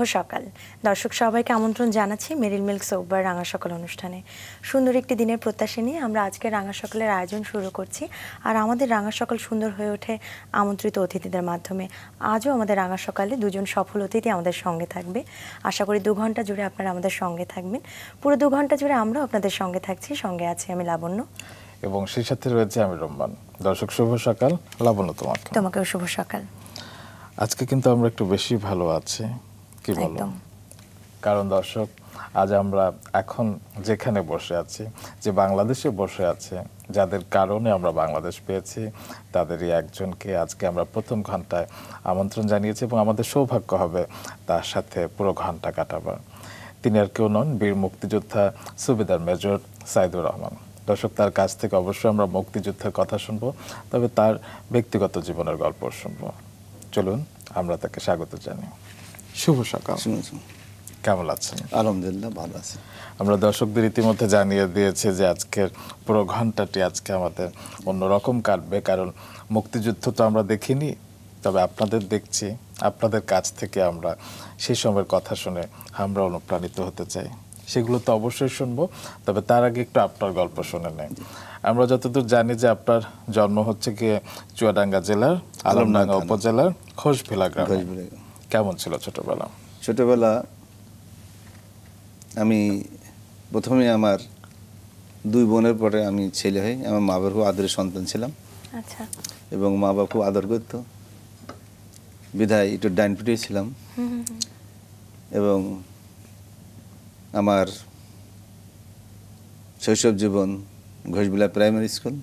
শুভ সকাল। দর্শক সবাইকে আমন্ত্রণ জানাচ্ছি মেরিল মিল্ক সোববার রাঙা সকাল অনুষ্ঠানে। সুন্দর একটি দিনের প্রত্যাশা নিয়ে আমরা আজকে রাঙা সকালের আয়োজন শুরু করছি আর আমাদের রাঙা সকাল সুন্দর হয়ে ওঠে আমন্ত্রিত অতিথিদের মাধ্যমে। আজও আমাদের রাঙা সকালে দুজন সফল অতিথি আমাদের সঙ্গে থাকবে। আশা করি দু ঘণ্টা জুড়ে আপনারা আমাদের সঙ্গে থাকবেন। পুরো দু ঘণ্টা জুড়ে আমরাও আপনাদের সঙ্গে থাকছি। সঙ্গে আছি আমি লাবণ্য। এবং সেই সাথে রয়েছে আমি রহমান দর্শক শুভ সকাল। লাবণ্য তোমাকে। তোমাকেও শুভ সকাল। আজকে কিন্তু আমরা একটু বেশি ভালো আছি। কি বলো? কারণ দর্শক আজ আমরা এখন যেখানে বসে আছি যে বাংলাদেশে বসে আছে যাদের কারণে আমরা বাংলাদেশ পেয়েছি তাদেরই একজনকে আজকে আমরা প্রথম ঘন্টায় আমন্ত্রণ জানিয়েছি এবং আমাদের সৌভাগ্য হবে তার সাথে পুরো ঘণ্টা কাটাবার। তিনি আর কেউ নন বীর মুক্তিযোদ্ধা সুবেদার মেজর সাইদুর রহমান। দর্শক তার কাছ থেকে অবশ্যই আমরা মুক্তিযুদ্ধের কথা শুনব তবে তার ব্যক্তিগত জীবনের গল্প শুনব। চলুন আমরা তাকে স্বাগত জানাই। শুভ সকাল। কেমন আছেন? আলহামদুলিল্লাহ ভালো আছে। আমরা দর্শকদের ইতিমধ্যে জানিয়ে দিয়েছে যে আজকের পুরো ঘন্টাটি আজকে আমাদের অন্যরকম কাটবে কারণ মুক্তিযুদ্ধ তো আমরা দেখিনি তবে আপনাদের দেখছি আপনাদের কাছ থেকে আমরা সেই সময়ের কথা শুনে আমরা অনুপ্রাণিত হতে চাই। সেগুলো তো অবশ্যই শুনব তবে তার আগে একটু আপনার গল্প শুনে নেই। আমরা যতদূর জানি যে আপনার জন্ম হচ্ছে গিয়ে চুয়াডাঙ্গা জেলার আলমডাঙ্গা উপজেলার খোসভিলা গ্রামে। কেমন ছিল ছোটবেলা? ছোটবেলা আমি প্রথমে আমার দুই বোনের পরে আমি ছেলে হই। আমার মা বাবার খুব আদরের সন্তান ছিলাম। আচ্ছা। এবং মা বাবা খুব আদর করতো। বিধায় একটু ডাইন পিটিয়ে ছিলাম। হুম হুম হুম। এবং আমার শৈশব জীবন ঘোষবিলা প্রাইমারি স্কুল।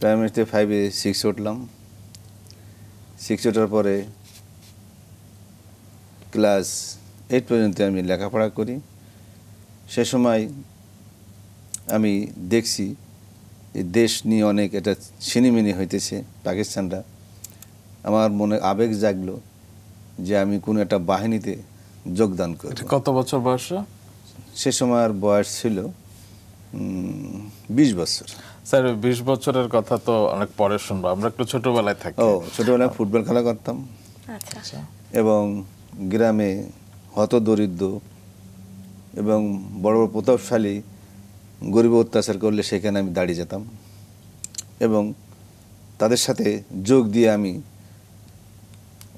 প্রাইমারিতে ফাইভে সিক্স উঠলাম। সিক্স ওঠার পরে ক্লাস এইট পর্যন্ত আমি লেখাপড়া করি। সে সময় আমি দেখছি দেশ নিয়ে অনেক এটা ছিনিমিনি হইতেছে পাকিস্তানরা। আমার মনে আবেগ জাগলো যে আমি কোনো একটা বাহিনীতে যোগদান করি এটা কত বছর বয়স? সে সময় আর বয়স ছিল বিশ বছর। স্যার বিশ বছরের কথা তো অনেক পরে শুনব। আমরা একটু ছোটবেলায় থাকি। ও ছোটবেলায় ফুটবল খেলা করতাম। আচ্ছা। আচ্ছা। এবং গ্রামে হত দরিদ্র এবং বড় বড় প্রতাপশালী গরিব অত্যাচার করলে সেখানে আমি দাঁড়িয়ে যেতাম এবং তাদের সাথে যোগ দিয়ে আমি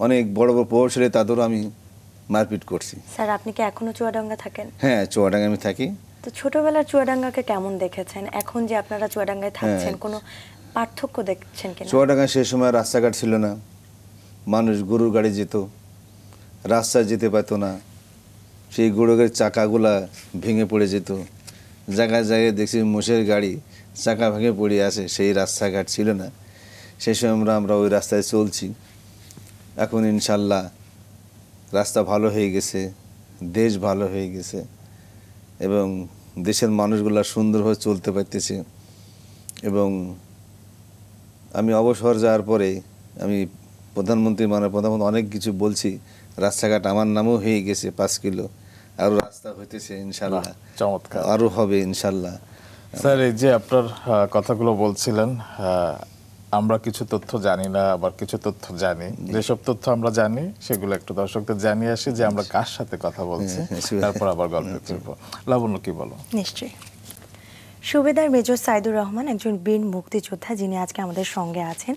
অনেক বড় বড় প্রভাবশালী তাদেরও আমি মারপিট করছি। স্যার আপনি কি এখনও চুয়াডাঙ্গা থাকেন? হ্যাঁ চুয়াডাঙ্গা আমি থাকি। তো ছোটবেলার চুয়াডাঙ্গাকে কেমন দেখেছেন? এখন যে আপনারা চুয়াডাঙ্গায় থাকছেন হ্যাঁ। কোনো পার্থক্য দেখছেন কিনা? চুয়াডাঙ্গা সে সময় রাস্তাঘাট ছিল না। মানুষ গরুর গাড়ি যেত রাস্তায় যেতে পারতো না। সেই গাড়ির চাকাগুলা ভেঙে পড়ে যেত। জায়গায় জায়গায় দেখছি মোষের গাড়ি চাকা ভেঙে পড়ে আছে, সেই রাস্তাঘাট ছিল না। সেই সময় আমরা আমরা ওই রাস্তায় চলছি। এখন ইনশাল্লাহ রাস্তা ভালো হয়ে গেছে, দেশ ভালো হয়ে গেছে এবং দেশের মানুষগুলা সুন্দরভাবে চলতে পারতেছে এবং আমি অবসর যাওয়ার পরে আমি প্রধানমন্ত্রী মানে প্রধানমন্ত্রী অনেক কিছু বলছি। রাস্তাঘাট আমার নামও হয়ে গেছে পাঁচ কিলো। আরও রাস্তা হইতেছে ইনশাল্লাহ। চমৎকার। আরও হবে ইনশাল্লাহ। স্যার এই যে আপনার কথাগুলো বলছিলেন আমরা কিছু তথ্য জানি না আবার কিছু তথ্য জানি। যেসব তথ্য আমরা জানি সেগুলো একটু দর্শকদের জানিয়ে আসি যে আমরা কার সাথে কথা বলছি। হ্যাঁ, হ্যাঁ. তারপর আবার গল্প করব লাবণ্য কি বলো? নিশ্চয়ই। সুবেদার মেজর সাইদুর রহমান একজন বীর মুক্তিযোদ্ধা যিনি আজকে আমাদের সঙ্গে আছেন।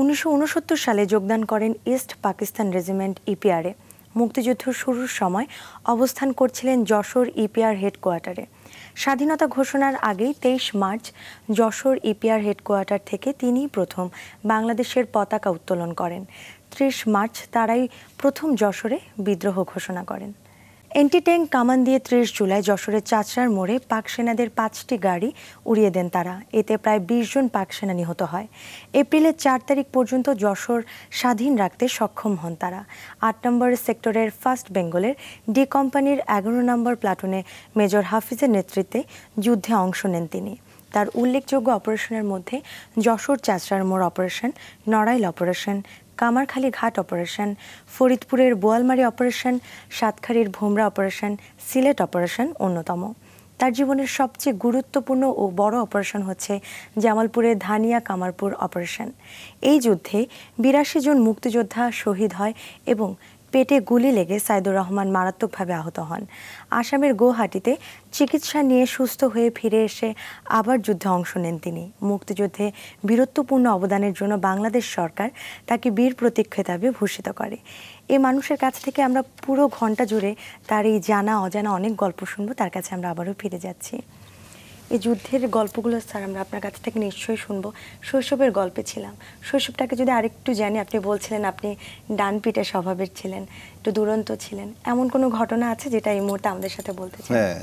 উনিশশো উনসত্তর সালে যোগদান করেন ইস্ট পাকিস্তান রেজিমেন্ট ইপিআরে। মুক্তিযুদ্ধ শুরুর সময় অবস্থান করছিলেন যশোর ইপিআর হেডকোয়ার্টারে। স্বাধীনতা ঘোষণার আগেই তেইশ মার্চ যশোর ইপিআর হেডকোয়ার্টার থেকে তিনি প্রথম বাংলাদেশের পতাকা উত্তোলন করেন। ত্রিশ মার্চ তারাই প্রথম যশোরে বিদ্রোহ ঘোষণা করেন। এন্টি ট্যাঙ্ক কামান দিয়ে ত্রিশ জুলাই যশোরের চাচড়ার মোড়ে পাক সেনাদের পাঁচটি গাড়ি উড়িয়ে দেন তারা। এতে প্রায় বিশ জন পাক সেনা নিহত হয়। এপ্রিলের চার তারিখ পর্যন্ত যশোর স্বাধীন রাখতে সক্ষম হন তারা। আট নম্বর সেক্টরের ফার্স্ট বেঙ্গলের ডি কোম্পানির এগারো নম্বর প্লাটুনে মেজর হাফিজের নেতৃত্বে যুদ্ধে অংশ নেন তিনি। তার উল্লেখযোগ্য অপারেশনের মধ্যে যশোর চাচড়ার মোড় অপারেশন, নড়াইল অপারেশন কামারখালী ঘাট অপারেশন, ফরিদপুরের বোয়ালমারি অপারেশন, সাতখাড়ির ভোমরা অপারেশন, সিলেট অপারেশন অন্যতম। তার জীবনের সবচেয়ে গুরুত্বপূর্ণ ও বড় অপারেশন হচ্ছে জামালপুরের ধানিয়া কামারপুর অপারেশন। এই যুদ্ধে বিরাশি জন মুক্তিযোদ্ধা শহীদ হয় এবং পেটে গুলি লেগে সাইদুর রহমান মারাত্মকভাবে আহত হন। আসামের গুয়াহাটিতে চিকিৎসা নিয়ে সুস্থ হয়ে ফিরে এসে আবার যুদ্ধে অংশ নেন তিনি। মুক্তিযুদ্ধে বীরত্বপূর্ণ অবদানের জন্য বাংলাদেশ সরকার তাকে বীর প্রতীক খেতাবে ভূষিত করে। এই মানুষের কাছ থেকে আমরা পুরো ঘণ্টা জুড়ে তার এই জানা অজানা অনেক গল্প শুনব। তার কাছে আমরা আবারও ফিরে যাচ্ছি। এই যুদ্ধের গল্পগুলো স্যার আমরা আপনার কাছ থেকে নিশ্চয়ই শুনব। শৈশবের গল্পে ছিলাম। শৈশবটাকে যদি আরেকটু জানি, আপনি বলছিলেন আপনি ডান পিটে স্বভাবের ছিলেন, একটু দুরন্ত ছিলেন। এমন কোনো ঘটনা আছে যেটা এই মুহূর্তে আমাদের সাথে বলতে চান? হ্যাঁ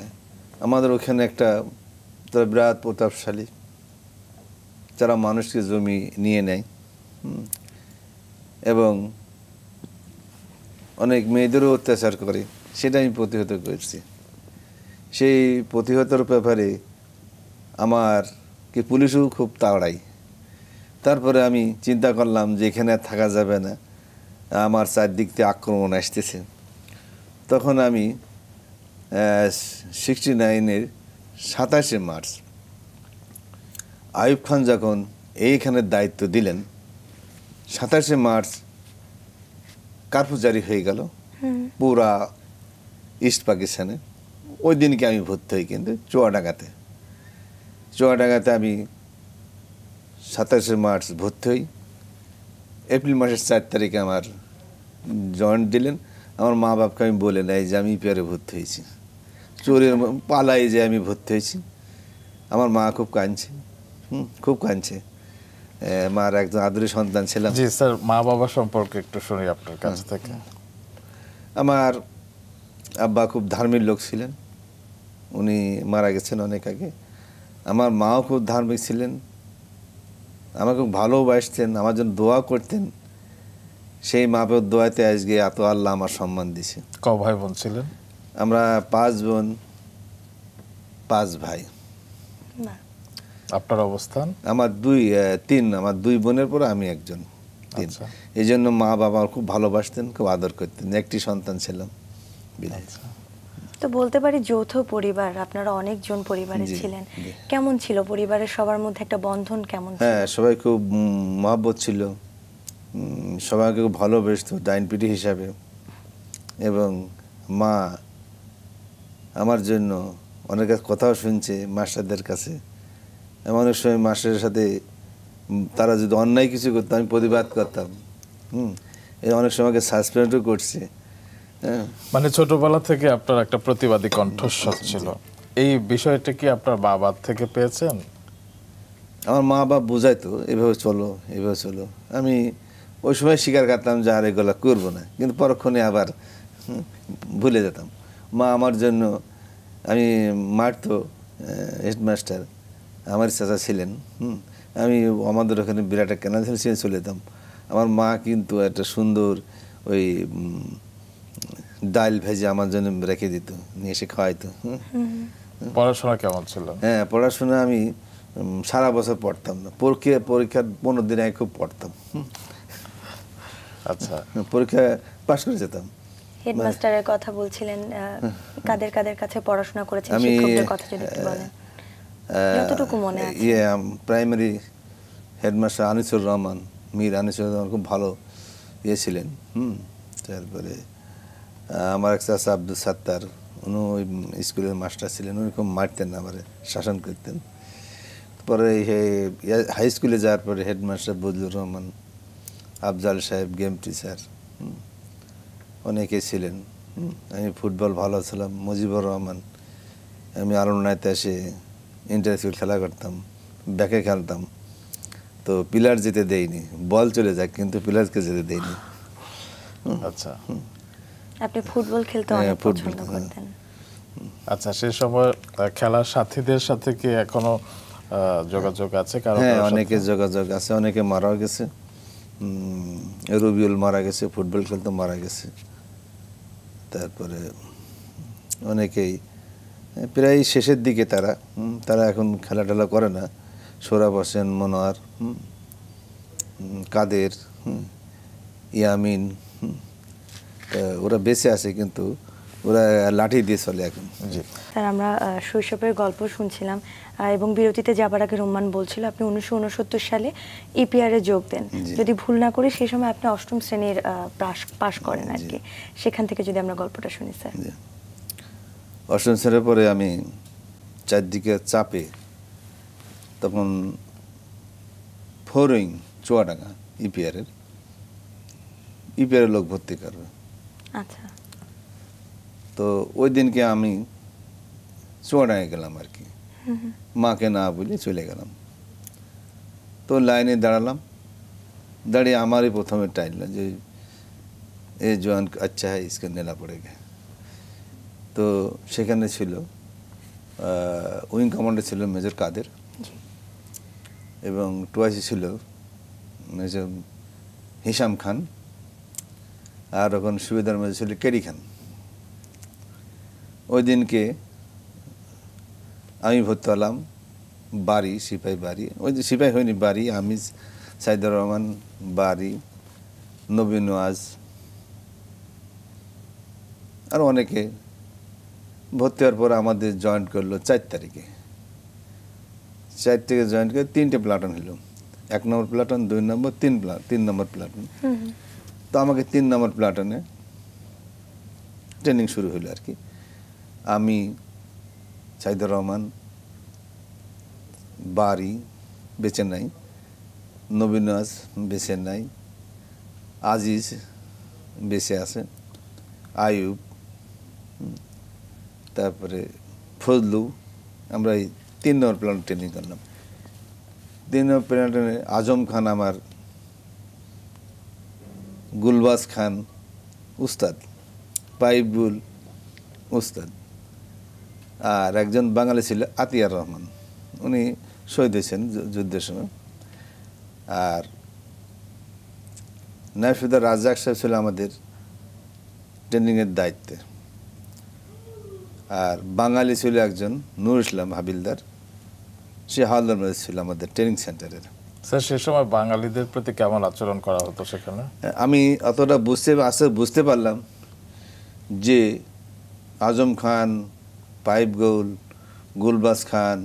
আমাদের ওখানে একটা বিরাট প্রতাপশালী, যারা মানুষকে জমি নিয়ে নেয় এবং অনেক মেয়েদেরও অত্যাচার করে, সেটা আমি প্রতিহত করছি। সেই প্রতিহতর ব্যাপারে আমার কি পুলিশও খুব তাড়াই তারপরে আমি চিন্তা করলাম যে এখানে থাকা যাবে না। আমার চারদিক থেকে আক্রমণ আসতেছে। তখন আমি সিক্সটি নাইনের সাতাশে মার্চ আয়ুব খান যখন এইখানের দায়িত্ব দিলেন সাতাশে মার্চ কার্ফু জারি হয়ে গেল। পুরা ইস্ট পাকিস্তানে। ওই দিনকে আমি ভর্তি হই কিন্তু চুয়াডাঙ্গাতে। চুয়াডাঙ্গাতে আমি সাতাশে মার্চ ভর্তি হই। এপ্রিল মাসের চার তারিখে আমার জয়েন্ট দিলেন। আমার মা বাপকে আমি বলে নাই যে আমি পেয়ারে ভর্তি হয়েছি। চোরের পালাই যে আমি ভর্তি হয়েছি। আমার মা খুব কাঁদছে। হুম খুব কাঁদছে। মার একজন আদরের সন্তান ছিলাম। জি স্যার মা বাবা সম্পর্কে একটু শুনি আপনার কাছ থেকে। আমার আব্বা খুব ধার্মিক লোক ছিলেন। উনি মারা গেছেন অনেক আগে। আমার মাও খুব ধার্মিক ছিলেন। আমাকে খুব ভালোবাসতেন আমার জন্য দোয়া করতেন। সেই মাপের দোয়াতে আজকে এত আল্লাহ আমার সম্মান দিছে। ক ভাই বোন ছিলেন? আমরা পাঁচ বোন পাঁচ ভাই। আপনার অবস্থান? আমার দুই তিন আমার দুই বোনের পরে আমি একজন তিন। আচ্ছা। এই জন্য মা বাবা খুব ভালোবাসতেন খুব আদর করতেন। একটি সন্তান ছিলাম বিদায়। তো বলতে পারি যৌথ পরিবার আপনারা অনেকজন পরিবারে ছিলেন। কেমন ছিল পরিবারের সবার মধ্যে একটা বন্ধন কেমন হ্যাঁ সবাই খুব মহাব্বত ছিল। সবাইকে খুব ভালোবেসত ডাইন পিটি হিসাবে। এবং মা আমার জন্য অনেক কথাও শুনছে মাস্টারদের কাছে। এবং অনেক সময় মাস্টারের সাথে তারা যদি অন্যায় কিছু করতো আমি প্রতিবাদ করতাম। হুম এই অনেক সময় আমাকে সাসপেন্ডও করছে। মানে ছোটবেলা থেকে আপনার একটা প্রতিবাদী কণ্ঠস্বর ছিল। এই বিষয়টা কি আপনার বাবার থেকে পেয়েছেন? আমার মা বাবা বোঝাইতো এভাবে চলো এভাবে চলো। আমি ওই সময় স্বীকার করতাম যে আর এগুলো করব না। কিন্তু পরক্ষণে আবার ভুলে যেতাম। মা আমার জন্য আমি মারতো হেডমাস্টার আমার চাচা ছিলেন হুম আমি আমাদের ওখানে বিরাট একটা ক্যানাল ছিল চলে যেতাম। আমার মা কিন্তু একটা সুন্দর ওই ডাল ভেজে আমার জন্য রেখে দিত নিয়ে এসে খাওয়াইতো হুম? পড়াশোনা কেমন ছিল? হ্যাঁ পড়াশোনা আমি সারা বছর পড়তাম। না পরীক্ষা পরীক্ষার পনেরো দিন আগে খুব পড়তাম হুম। আচ্ছা। পরীক্ষা পাশ করে যেতাম। হেডমাস্টারের কথা বলছিলেন কাদের কাদের কাছে পড়াশোনা করেছেন আমি শিক্ষকদের কথা যদি একটু বলেন। যতটুকু মনে আছে। ইয়ে প্রাইমারি হেডমাস্টার আনিসুর রহমান মীর আনিসুর রহমান খুব ভালো ইয়ে ছিলেন হুম? তারপরে আমার এক চাষা আব্দুল সাত্তার উনি ওই স্কুলের মাস্টার ছিলেন উনি খুব মারতেন আমার শাসন করতেন। পরে হাই স্কুলে যাওয়ার পরে হেডমাস্টার বদলুর রহমান আফজাল সাহেব গেম টিচার অনেকে ছিলেন আমি ফুটবল ভালো ছিলাম মুজিবুর রহমান আমি আলমনাইতে এসে ইন্টার স্কুল খেলা করতাম ব্যাকে খেলতাম। তো পিলার যেতে দেয়নি বল চলে যায় কিন্তু পিলারকে যেতে দেয়নি আচ্ছা। আপনি ফুটবল খেলতে হ্যাঁ, অনেক ফুটবল, পছন্দ। করতেন। আচ্ছা সেই সময় খেলার সাথীদের সাথে কি এখনও আহ, যোগাযোগ আছে কারণ হ্যাঁ অনেকে যোগাযোগ আছে অনেকে মারাও গেছে। রবিউল মারা গেছে ফুটবল খেলতে মারা গেছে। তারপরে অনেকেই প্রায় শেষের দিকে তারা হুম, তারা এখন খেলা টেলা করে না। সোরাব হোসেন মনোয়ার হুম, কাদের হুম, ইয়ামিন ওরা বেঁচে আছে কিন্তু ওরা লাঠি দিয়ে চলে এখন। জি। স্যার আমরা শৈশবের গল্প শুনছিলাম এবং বিরতিতে যাবার আগে রোমান বলছিল আপনি উনিশশো উনসত্তর সালে ইপিআর এ যোগ দেন। যদি ভুল না করি সেই সময় আপনি অষ্টম শ্রেণির পাশ পাশ করেন আর কি সেখান থেকে যদি আমরা গল্পটা শুনি স্যার। অষ্টম শ্রেণির পরে আমি চারদিকে চাপে তখন ফোরিং চুয়াডাঙ্গা ইপিআরের ইপিআরের লোক ভর্তি করবে। আচ্ছা। তো ওই দিনকে আমি চুয়াডাঙ্গায় গেলাম আর কি। মাকে না বলে চলে গেলাম। তো লাইনে দাঁড়ালাম। দাঁড়িয়ে আমারই প্রথমে টাইল যে এ জোয়ান আচ্ছা হ্যাঁ ইসকে নেলা পড়েগে। তো সেখানে ছিল উইং কমান্ডার ছিল মেজর কাদের। এবং টুয়াইসি ছিল মেজর হিসাম খান। আর ওখানে সুবিধার মধ্যে ছিল কেরি খান। ওই দিনকে আমি ভর্তি হলাম বাড়ি, সিপাহি বাড়ি। ওই যে সিপাহি হয়নি, বাড়ি আমি সাইদুর রহমান, বাড়ি নবীন ওয়াজ আর অনেকে। ভর্তি হওয়ার পর আমাদের জয়েন্ট করল চার তারিখে। চার থেকে জয়েন্ট করে তিনটে প্লাটন হলো। এক নম্বর প্লাটন দুই নম্বর, তিন প্লা তিন নম্বর প্লাটন। তো আমাকে তিন নম্বর প্লাটনে ট্রেনিং শুরু হলো আর কি আমি সাইদুর রহমান বাড়ি বেঁচে নাই নবীনাজ বেঁচে নাই, আজিজ বেঁচে আছে আয়ুব তারপরে ফজলু, আমরা এই তিন নম্বর প্ল্যান ট্রেনিং করলাম। তিন নম্বর প্ল্যাটনে আজম খান আমার গুলবাজ খান উস্তাদ পাইবুল উস্তাদ। আর একজন বাঙালি ছিল আতিয়ার রহমান। উনি শহীদ হয়েছেন যুদ্ধের সময়। আর নাইফুদ্দার রাজ্জাক সাহেব ছিল আমাদের ট্রেনিংয়ের দায়িত্বে। আর বাঙালি ছিল একজন নূর ইসলাম হাবিলদার। সে মধ্যে ছিল আমাদের ট্রেনিং সেন্টারের। স্যার সে সময় বাঙালিদের প্রতি কেমন আচরণ করা হতো সেখানে? আমি অতটা বুঝতে আসতে বুঝতে পারলাম যে আজম খান পাইপ গৌল গুলবাজ খান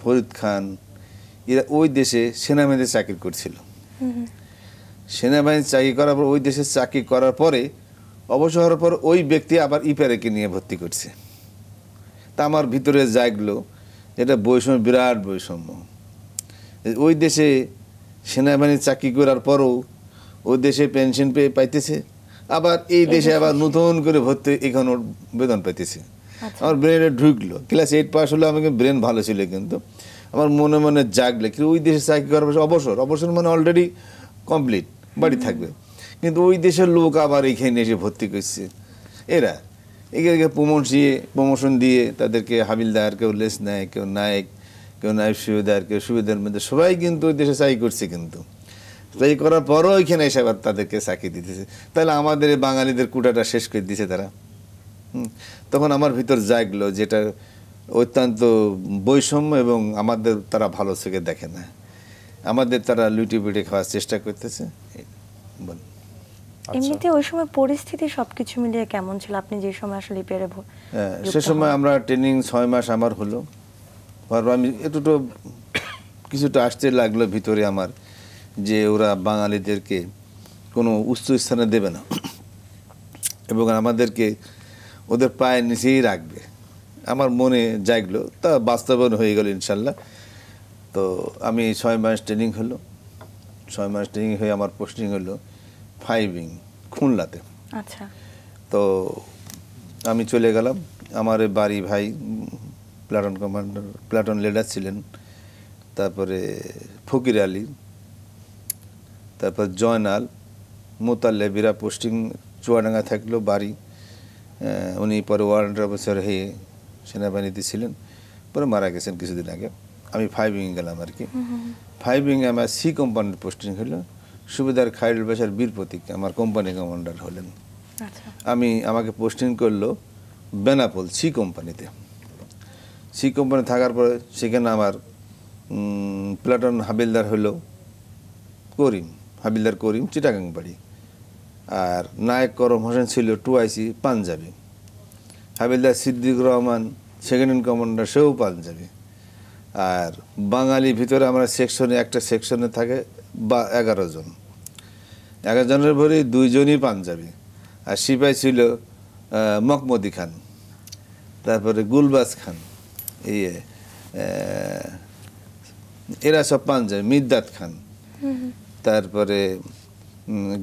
ফরিদ খান এরা ওই দেশে সেনাবাহিনীতে চাকরি করছিল। সেনাবাহিনী চাকরি করার পর ওই দেশে চাকরি করার পরে অবসর হওয়ার পর ওই ব্যক্তি আবার ইপারেকে নিয়ে ভর্তি করছে। তা আমার ভিতরে জাগলো এটা বৈষম্য বিরাট বৈষম্য। ওই দেশে সেনাবাহিনী চাকরি করার পরও ওই দেশে পেনশন পেয়ে পাইতেছে। আবার এই দেশে আবার নতুন করে ভর্তি এখানে ওর বেতন পাইতেছে। আমার ব্রেনে ঢুকলো। ক্লাস এইট পাস হলে আমাকে ব্রেন ভালো ছিল কিন্তু আমার মনে মনে জাগলে কিন্তু ওই দেশে চাকরি করার পর অবসর। অবসর মানে অলরেডি কমপ্লিট বাড়ি থাকবে। কিন্তু ওই দেশের লোক আবার এইখানে এসে ভর্তি করছে। এরা একে প্রমোশন দিয়ে প্রমোশন দিয়ে তাদেরকে হাবিলদার কেউ লেস নেয় কেউ নায়ক। কেউ নায়ক সুবিধার কেউ সুবিধার মধ্যে সবাই কিন্তু ওই দেশে চাকরি করছে কিন্তু। চাকরি করার পরও ওইখানে এসে আবার তাদেরকে চাকরি দিতেছে। তাহলে আমাদের বাঙালিদের কুটাটা শেষ করে দিছে তারা। তখন আমার ভিতর জাগলো যেটা অত্যন্ত বৈষম্য এবং আমাদের তারা ভালো চোখে দেখে না। আমাদের তারা লুটি পিটে খাওয়ার চেষ্টা করতেছে। আচ্ছা। এমনিতে ওই সময় পরিস্থিতি সবকিছু মিলিয়ে কেমন ছিল? আপনি যে সময় আসলে ভো- হ্যাঁ, সে সময় আমরা ট্রেনিং ছয় মাস আমার হলো। পর আমি একটু কিছুটা আসতে লাগল ভিতরে আমার যে ওরা বাঙালিদেরকে কোনো উচ্চ স্থানে দেবে না। এবং আমাদেরকে ওদের পায়ের নিচেই রাখবে। আমার মনে জাগলো তা বাস্তবায়ন হয়ে গেল ইনশাল্লাহ। তো আমি ছয় মাস ট্রেনিং হলো। ছয় মাস ট্রেনিং হয়ে আমার পোস্টিং হলো ফাইভিং খুলনাতে। আচ্ছা। তো আমি চলে গেলাম। আমার বাড়ি ভাই প্লাটন কমান্ডার প্লাটন লিডার ছিলেন। তারপরে ফকির আলী তারপর জয়নাল মোতাল্লেবিরা পোস্টিং চুয়াডাঙ্গা থাকল বাড়ি। উনি পরে ওয়ারেন্ট অফিসার হয়ে সেনাবাহিনীতে ছিলেন। পরে মারা গেছেন কিছুদিন আগে। আমি ফাইভ উইং গেলাম আর কি। ফাইভ উইং আমার সি কোম্পানির পোস্টিং হলো। সুবিধার খাইরুল বাসার বীর প্রতীক আমার কোম্পানি কমান্ডার হলেন। আচ্ছা। আমি আমাকে পোস্টিং করল বেনাপোল সি কোম্পানিতে। সি কোম্পানি থাকার পরে সেখানে আমার প্লাটন হাবিলদার হলো করিম, হাবিলদার করিম, চিটাগাং বাড়ি। আর নায়ক করম হোসেন ছিল two IC Punjabi. Havildar Siddiqur Rahman second in commander সেও পাঞ্জাবি। আর বাঙালি ভিতরে আমরা সেকশনে একটা সেকশনে থাকে বা এগারো জন। এগারো জনের ভরে দুইজনই পাঞ্জাবি। আর সিপাই ছিল মকমদি খান। তারপরে গুলবাজ খান। ইয়ে এরা সব পাঞ্জাবি মিদ্দাত খান। তারপরে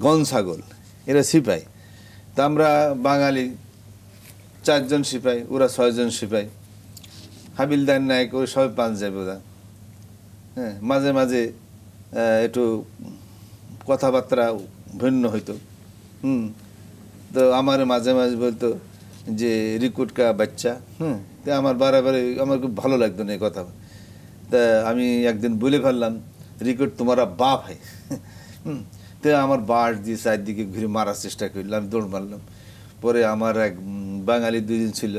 গনসাগল এরা সিপাই। তা আমরা বাঙালি চারজন সিপাই ওরা ছয়জন সিপাই। হাবিলদার নায়ক ওই সবাই পাঞ্জাবি ওরা। হ্যাঁ মাঝে মাঝে একটু কথাবার্তা ভিন্ন হইতো। হুম তো আমার মাঝে মাঝে বলতো যে রিকুটকা বাচ্চা হুম তো আমার বারে আমার খুব ভালো লাগতো না এই কথা। তা আমি একদিন বলে ফেললাম রিকুট তোমারা হয় হুম, তো আমার বাস দিয়ে চারদিকে ঘুরে মারার চেষ্টা করলাম দৌড় মারলাম। পরে আমার এক বাঙালি দুজন ছিল,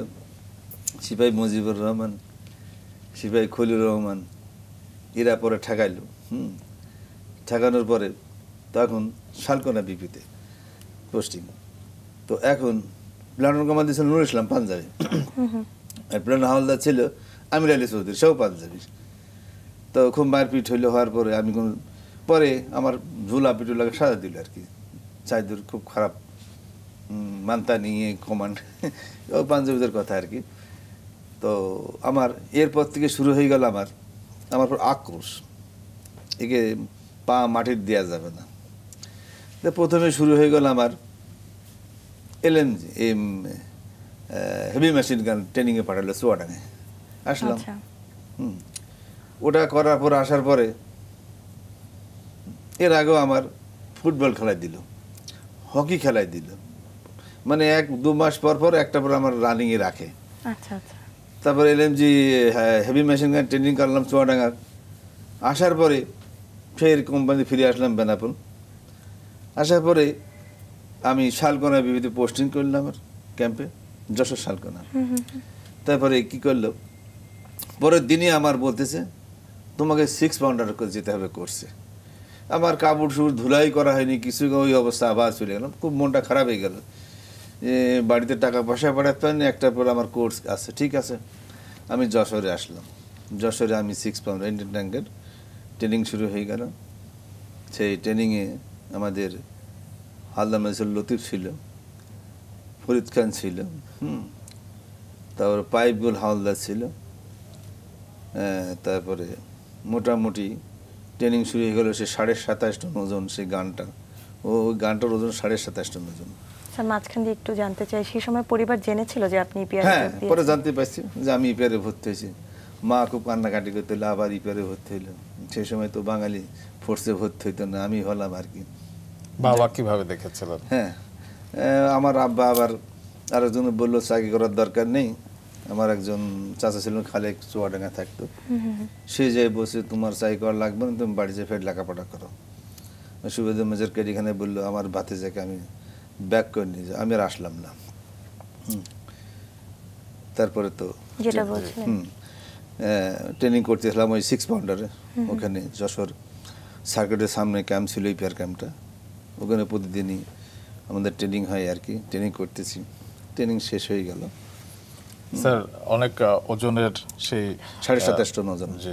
সিপাই মুজিবুর রহমান, সিপাই খলিল রহমান, এরা পরে ঠেকাইল, হুম। ঠেকানোর পরে তখন শালকোনা বিপিতে পোস্টিং তো এখন প্ল্যাটন কমান্ডার ছিল নুর ইসলাম পাঞ্জাবি। প্ল্যাটন হাওলদার ছিল আমির আলী চৌধুরী সেও পাঞ্জাবি। তো খুব মারপিট হইল, হওয়ার পরে আমি কোন পরে আমার ঝুলা পিটুলাকে সাজা দিল আর কি। চাইদুর খুব খারাপ মানতা নিয়ে কমান্ড ও পাঞ্জাবিদের কথা আর কি। তো আমার এরপর থেকে শুরু হয়ে গেল আমার আমার পর আক্রোশ। একে পা মাটির দেওয়া যাবে না। তো প্রথমে শুরু হয়ে গেল আমার এলএম এম হেভি মেশিন গান ট্রেনিংয়ে পাঠালো চুয়াডাঙ্গে আসলাম আচ্ছা। হুম। ওটা করার পর আসার পরে এর আগেও আমার ফুটবল খেলায় দিল। হকি খেলায় দিল। মানে এক দু মাস পর পর একটা পর আমার রানিংয়ে রাখে। আচ্ছা আচ্ছা। তারপর LM G heavy machine gun training করলাম চুয়াডাঙ্গার আসার পরে ফের কোম্পানি ফিরে আসলাম বেনাপুর আসার পরে আমি শালকোনা বিবিধ পোস্টিং করলাম আমার ক্যাম্পে যশোর শালকোনা। তারপরে কি করল? পরের দিনই আমার বলতেছে, তোমাকে সিক্স পাউন্ডার করে যেতে হবে কোর্সে আমার কাপড় সুর ধুলাই করা হয়নি, কিছু ওই অবস্থা, আবার চলে গেলাম। খুব মনটা খারাপ হয়ে গেল। বাড়িতে টাকা পয়সা পাঠাতে পারিনি একটা পর আমার কোর্স আছে, ঠিক আছে। আমি যশোরে আসলাম। যশোরে আমি সিক্স পাউন্ড ইন্ডিয়ান ট্যাঙ্কের ট্রেনিং শুরু হয়ে গেল। সেই ট্রেনিংয়ে আমাদের হালদা মেজর লতিফ ছিল। ফরিদ খান ছিল হুম তারপরে পাইপগুল হাওলদার ছিল তারপরে মোটামুটি ট্রেনিং শুরু হয়ে গেল সে সাড়ে সাতাশ টন ওজন সেই গানটা। ও ওই গানটার ওজন সাড়ে সাতাশ টন ওজন। স্যার মাঝখান দিয়ে একটু জানতে চাই সেই সময় পরিবার জেনেছিল যে আপনি ইপিআর হ্যাঁ পরে জানতে পারছি যে আমি ইপিআরে ভর্তি হয়েছি। মা খুব কান্নাকাটি করতে হলো আবার ইপিআরে ভর্তি হইল সেই সময় তো বাঙালি ফোর্সে ভর্তি হইতো না আমি হলাম আর কি। বাবা কীভাবে দেখেছিলেন? হ্যাঁ আমার আব্বা আবার আরেকজন বলল চাকরি করার দরকার নেই। আমার একজন চাচা ছিল খালেক চুয়াডাঙ্গা থাকতো। সে যাই বসে তোমার চাকরি করা লাগবে না তুমি বাড়ি যেয়ে ফের লেখাপড়া করো। সুবেদা মেজর এখানে বলল আমার ভাতে ভাতিজাকে আমি ব্যাক করে নিয়ে যাই আমি আর আসলাম না। তারপরে তো ট্রেনিং করতেছিলাম ওই সিক্স পাউন্ডারে ওখানে যশোর সার্কিটের সামনে ক্যাম্প ছিল ইপিআর ক্যাম্পটা ওখানে প্রতিদিনই আমাদের ট্রেনিং হয় আর কি ট্রেনিং করতেছি। ট্রেনিং শেষ হয়ে গেল। স্যার অনেক ওজনের সেই সাড়ে সাতাশ টন ওজন। জি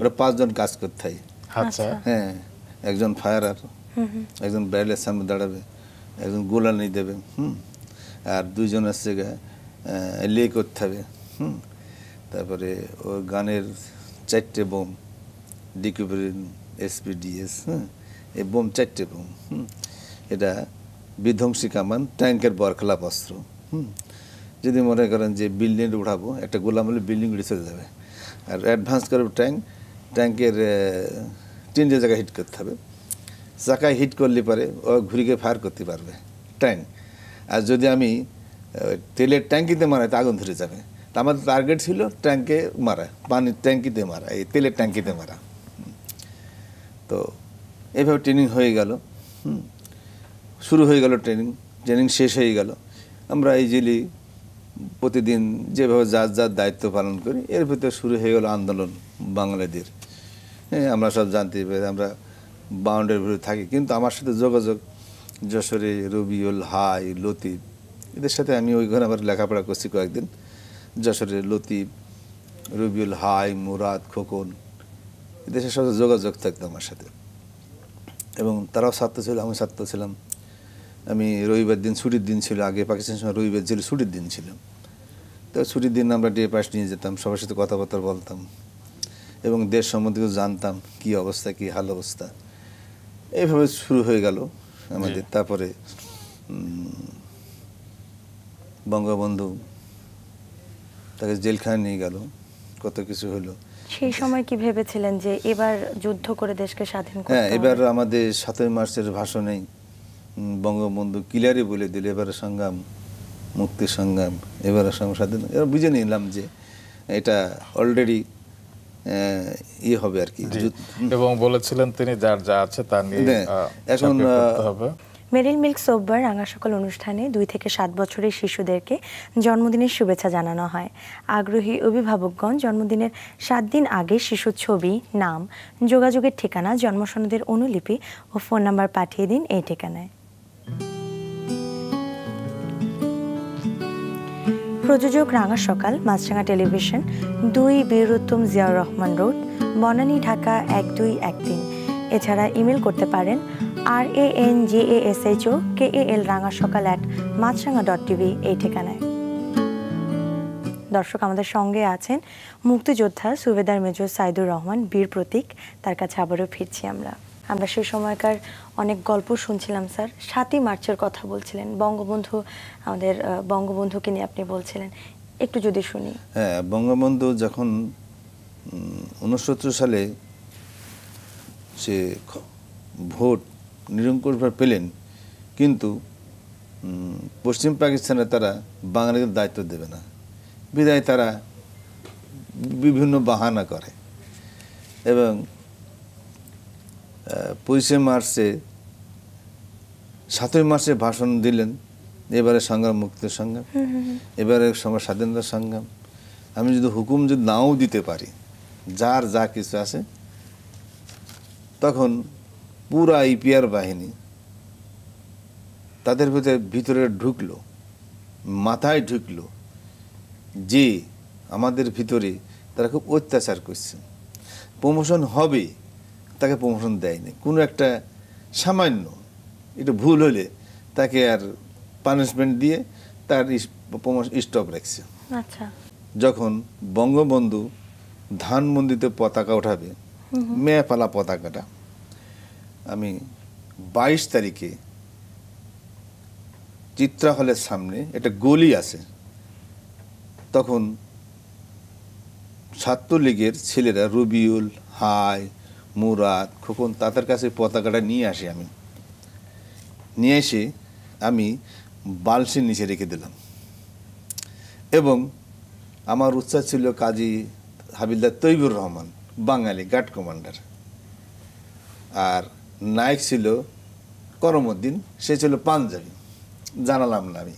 ওরা পাঁচজন কাজ করতে হয়। আচ্ছা। হ্যাঁ একজন ফায়ার ফায়ারার একজন ব্যারেলের সামনে দাঁড়াবে একজন গোলানি দেবে হুম আর দুইজন আসছে গা, লে করতে হবে হুম তারপরে ওর গানের চারটে বোম ডিকিউবেরিন এসপিডিএস হ্যাঁ এই বোম চারটে বোম হুম এটা বিধ্বংসী কামান ট্যাঙ্কের বরখলাপ অস্ত্র হুম? যদি মনে করেন যে বিল্ডিং উঠাবো, একটা গোলাম হলে বিল্ডিং উঠে চলে যাবে। আর অ্যাডভান্স করবে ট্যাঙ্ক, ট্যাঙ্কের তিনটে জায়গায় হিট করতে হবে। চাকায় হিট করলে পারে ও ঘুরিকে ফায়ার করতে পারবে, ট্যাঙ্ক। আর যদি আমি তেলের ট্যাঙ্কিতে মারাই, তো আগুন ধরে যাবে। তা আমাদের টার্গেট ছিল ট্যাঙ্কে মারা পানির ট্যাঙ্কিতে মারা, এই তেলের ট্যাঙ্কিতে মারা। তো এইভাবে ট্রেনিং হয়ে গেল, হুম? শুরু হয়ে গেল ট্রেনিং ট্রেনিং শেষ হয়ে গেল। আমরা ইজিলি প্রতিদিন যেভাবে যার যার দায়িত্ব পালন করি, এর ভিতরে শুরু হয়ে গেল আন্দোলন বাঙালিদের। হ্যাঁ আমরা সব জানতে পারি আমরা বাউন্ডের ভিতরে থাকি। কিন্তু আমার সাথে যোগাযোগ, যশোরে রবিউল, হাই, লতিফ, এদের সাথে আমি ওইখানে আবার লেখাপড়া করছি কয়েকদিন। যশোরের লতিফ, রবিউল, হাই, মুরাদ, খোকন, এদের সাথে যোগাযোগ থাকতো আমার সাথে। এবং তারাও ছাত্র ছিল আমি ছাত্র ছিলাম। আমি রবিবার দিন ছুটির দিন ছিল আগে পাকিস্তানের সময় রবিবার ছিল ছুটির দিন ছিল। তো ছুটির দিন আমরা ডে পাস নিয়ে যেতাম সবার সাথে কথাবার্তা বলতাম এবং দেশ সম্বন্ধে কিছু জানতাম কি অবস্থা কি হাল অবস্থা। এইভাবে শুরু হয়ে গেল আমাদের। তারপরে বঙ্গবন্ধু তাকে জেলখানে নিয়ে গেল কত কিছু হলো। সেই সময় কি ভেবেছিলেন যে এবার যুদ্ধ করে দেশকে স্বাধীন হ্যাঁ এবার আমাদের সাতই মার্চের ভাষণেই বঙ্গবন্ধু ক্লিয়ারই বলে দিল এবারে সংগ্রাম মুক্তি সংগ্রাম এবারে সংগ্রাম স্বাধীন এবার বুঝে নিলাম যে এটা অলরেডি ইয়ে হবে আর কি এবং বলেছিলেন তিনি যার যা আছে তা নিয়ে হ্যাঁ, এখন, মেরিল মিল্ক সোববার রাঙা সকল অনুষ্ঠানে দুই থেকে সাত বছরের শিশুদেরকে জন্মদিনের শুভেচ্ছা জানানো হয়। আগ্রহী অভিভাবকগণ জন্মদিনের সাত দিন আগে শিশুর ছবি নাম যোগাযোগের ঠিকানা জন্মসনদের অনুলিপি ও ফোন নাম্বার পাঠিয়ে দিন এই ঠিকানায়। প্রযোজক রাঙা সকাল, মাছরাঙা টেলিভিশন, দুই বীরুত্তম জিয়াউর রহমান রোড, বনানী ঢাকা এক দুই এক তিন। এছাড়া ইমেল করতে পারেন আর A N J A S H O K A L রাঙা সকাল অ্যাট মাছরাঙা ডট টিভি এই ঠিকানায়। দর্শক আমাদের সঙ্গে আছেন মুক্তিযোদ্ধা সুবেদার মেজর সাইদুর রহমান, বীর প্রতীক। তার কাছে আবারও ফিরছি আমরা। আমরা সেই সময়কার অনেক গল্প শুনছিলাম, স্যার। সাতই মার্চের কথা বলছিলেন। বঙ্গবন্ধু, আমাদের বঙ্গবন্ধুকে নিয়ে আপনি বলছিলেন। একটু যদি শুনি। হ্যাঁ বঙ্গবন্ধু যখন উনসত্তর সালে সে ভোট নিরঙ্কুশভাবে পেলেন, কিন্তু পশ্চিম পাকিস্তানে তারা বাঙালিদের দায়িত্ব দেবে না। বিদায় তারা বিভিন্ন বাহানা করে। এবং পঁচিশে মার্চে সাতই মার্চে ভাষণ দিলেন। এবারে সংগ্রাম মুক্তির সংগ্রাম। এবারে সময় স্বাধীনতা সংগ্রাম। আমি যদি হুকুম যদি নাও দিতে পারি যার যা কিছু আছে তখন পুরা ইপিআর বাহিনী তাদের ভিতরে ভিতরে ঢুকলো মাথায় ঢুকলো যে আমাদের ভিতরে তারা খুব অত্যাচার করছে। প্রমোশন হবে তাকে প্রমোশন দেয়নি। কোনো একটা সামান্য এটা ভুল হলে তাকে আর পানিশমেন্ট দিয়ে তার প্রমোশন স্টপ রাখছে। আচ্ছা। যখন বঙ্গবন্ধু ধানমন্দিতে পতাকা ওঠাবে মেয়াপালা পতাকাটা আমি বাইশ তারিখে চিত্রা হলের সামনে একটা গলি আছে তখন ছাত্রলীগের ছেলেরা রবিউল হাই মুরাদ খোকন তাদের কাছে পতাকাটা নিয়ে আসি আমি। নিয়ে এসে আমি বালসের নিচে রেখে দিলাম। এবং আমার উৎসাহ ছিল কাজী হাবিলদার তৈবুর রহমান বাঙালি গার্ড কমান্ডার। আর নায়ক ছিল করমুদ্দিন সে ছিল পাঞ্জাবি। জানালাম না আমি।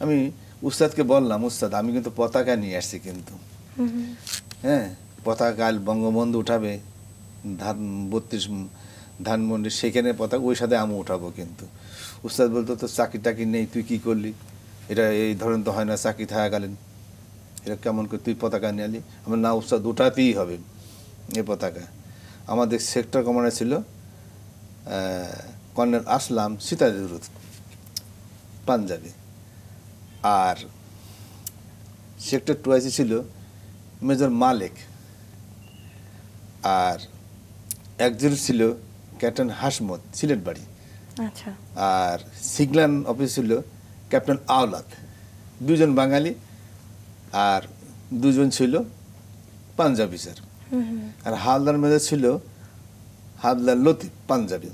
আমি উস্তাদকে বললাম উস্তাদ আমি কিন্তু পতাকা নিয়ে আসছি কিন্তু। হ্যাঁ পতাকা বঙ্গবন্ধু উঠাবে ধান, বত্রিশ ধানমন্ডি, সেখানে পতাকা ওই সাথে আমি উঠাবো কিন্তু। উস্তাদ বলতো তো চাকরি টাকি নেই, তুই কি করলি? এটা এই ধরনের তো হয় না, চাকরি থাকাকালীন। এটা কেমন করে, তুই পতাকা নিয়ে আলি? আমার না, উস্তাদ, উঠাতেই হবে এ পতাকা। আমাদের সেক্টর কমান্ডার ছিল কর্নেল আসলাম সীতাজুরুত পাঞ্জাবি। আর সেক্টর টুয়াইসে ছিল, মেজর মালিক। আর একজন ছিল ক্যাপ্টেন হাসমত সিলেট বাড়ি। আচ্ছা। আর সিগলান অফিস ছিল ক্যাপ্টেন আওলাদ। দুজন বাঙালি আর দুজন ছিল পাঞ্জাবি স্যার। আর হালদার মেজর ছিল হালদার লতিফ পাঞ্জাবি।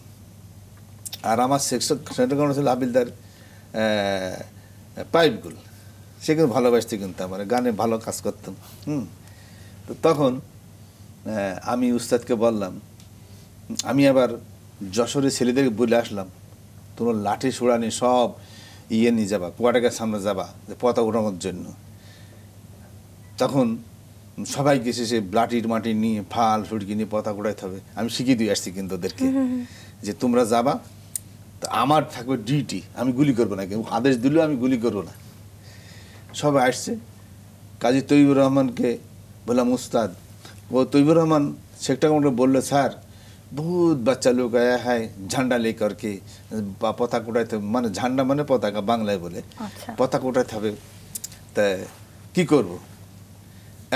আর আমার সেক্টর সেন্টার কমান্ডার ছিল হাবিলদার পাইপগুল। সে কিন্তু ভালোবাসতে কিন্তু আমার গানে ভালো কাজ করতাম হুম। তো তখন আমি উস্তাদকে বললাম আমি আবার যশোরের ছেলেদেরকে বলে আসলাম, তোমার লাঠি সুড়ানি সব ইয়ে নিয়ে যাবা কোয়াটাকের সামনে যাবা, যে পতাকা উঠানোর জন্য। তখন সবাই গেছে সে ব্লাটির মাটি নিয়ে, ফাল ফুটকি নিয়ে পতাকা উড়াইতে হবে। আমি শিখিয়ে দিয়ে আসছি কিন্তু ওদেরকে যে তোমরা যাবা, তা আমার থাকবে ডিউটি আমি গুলি করব না কেউ আদেশ দিলেও আমি গুলি করব না। সবাই আসছে। কাজী তৈবুর রহমানকে বললাম উস্তাদ ও তৈবুর রহমান সেক্টর কমান্ডার বলল, স্যার বহুত বাচ্চা লোক আয়া হয় ঝান্ডা লে করকে বা পতাকা উঠাইতে মানে ঝান্ডা মানে পতাকা বাংলায় বলে। আচ্ছা। পতাকা উঠাইতে হবে। তা কি করব?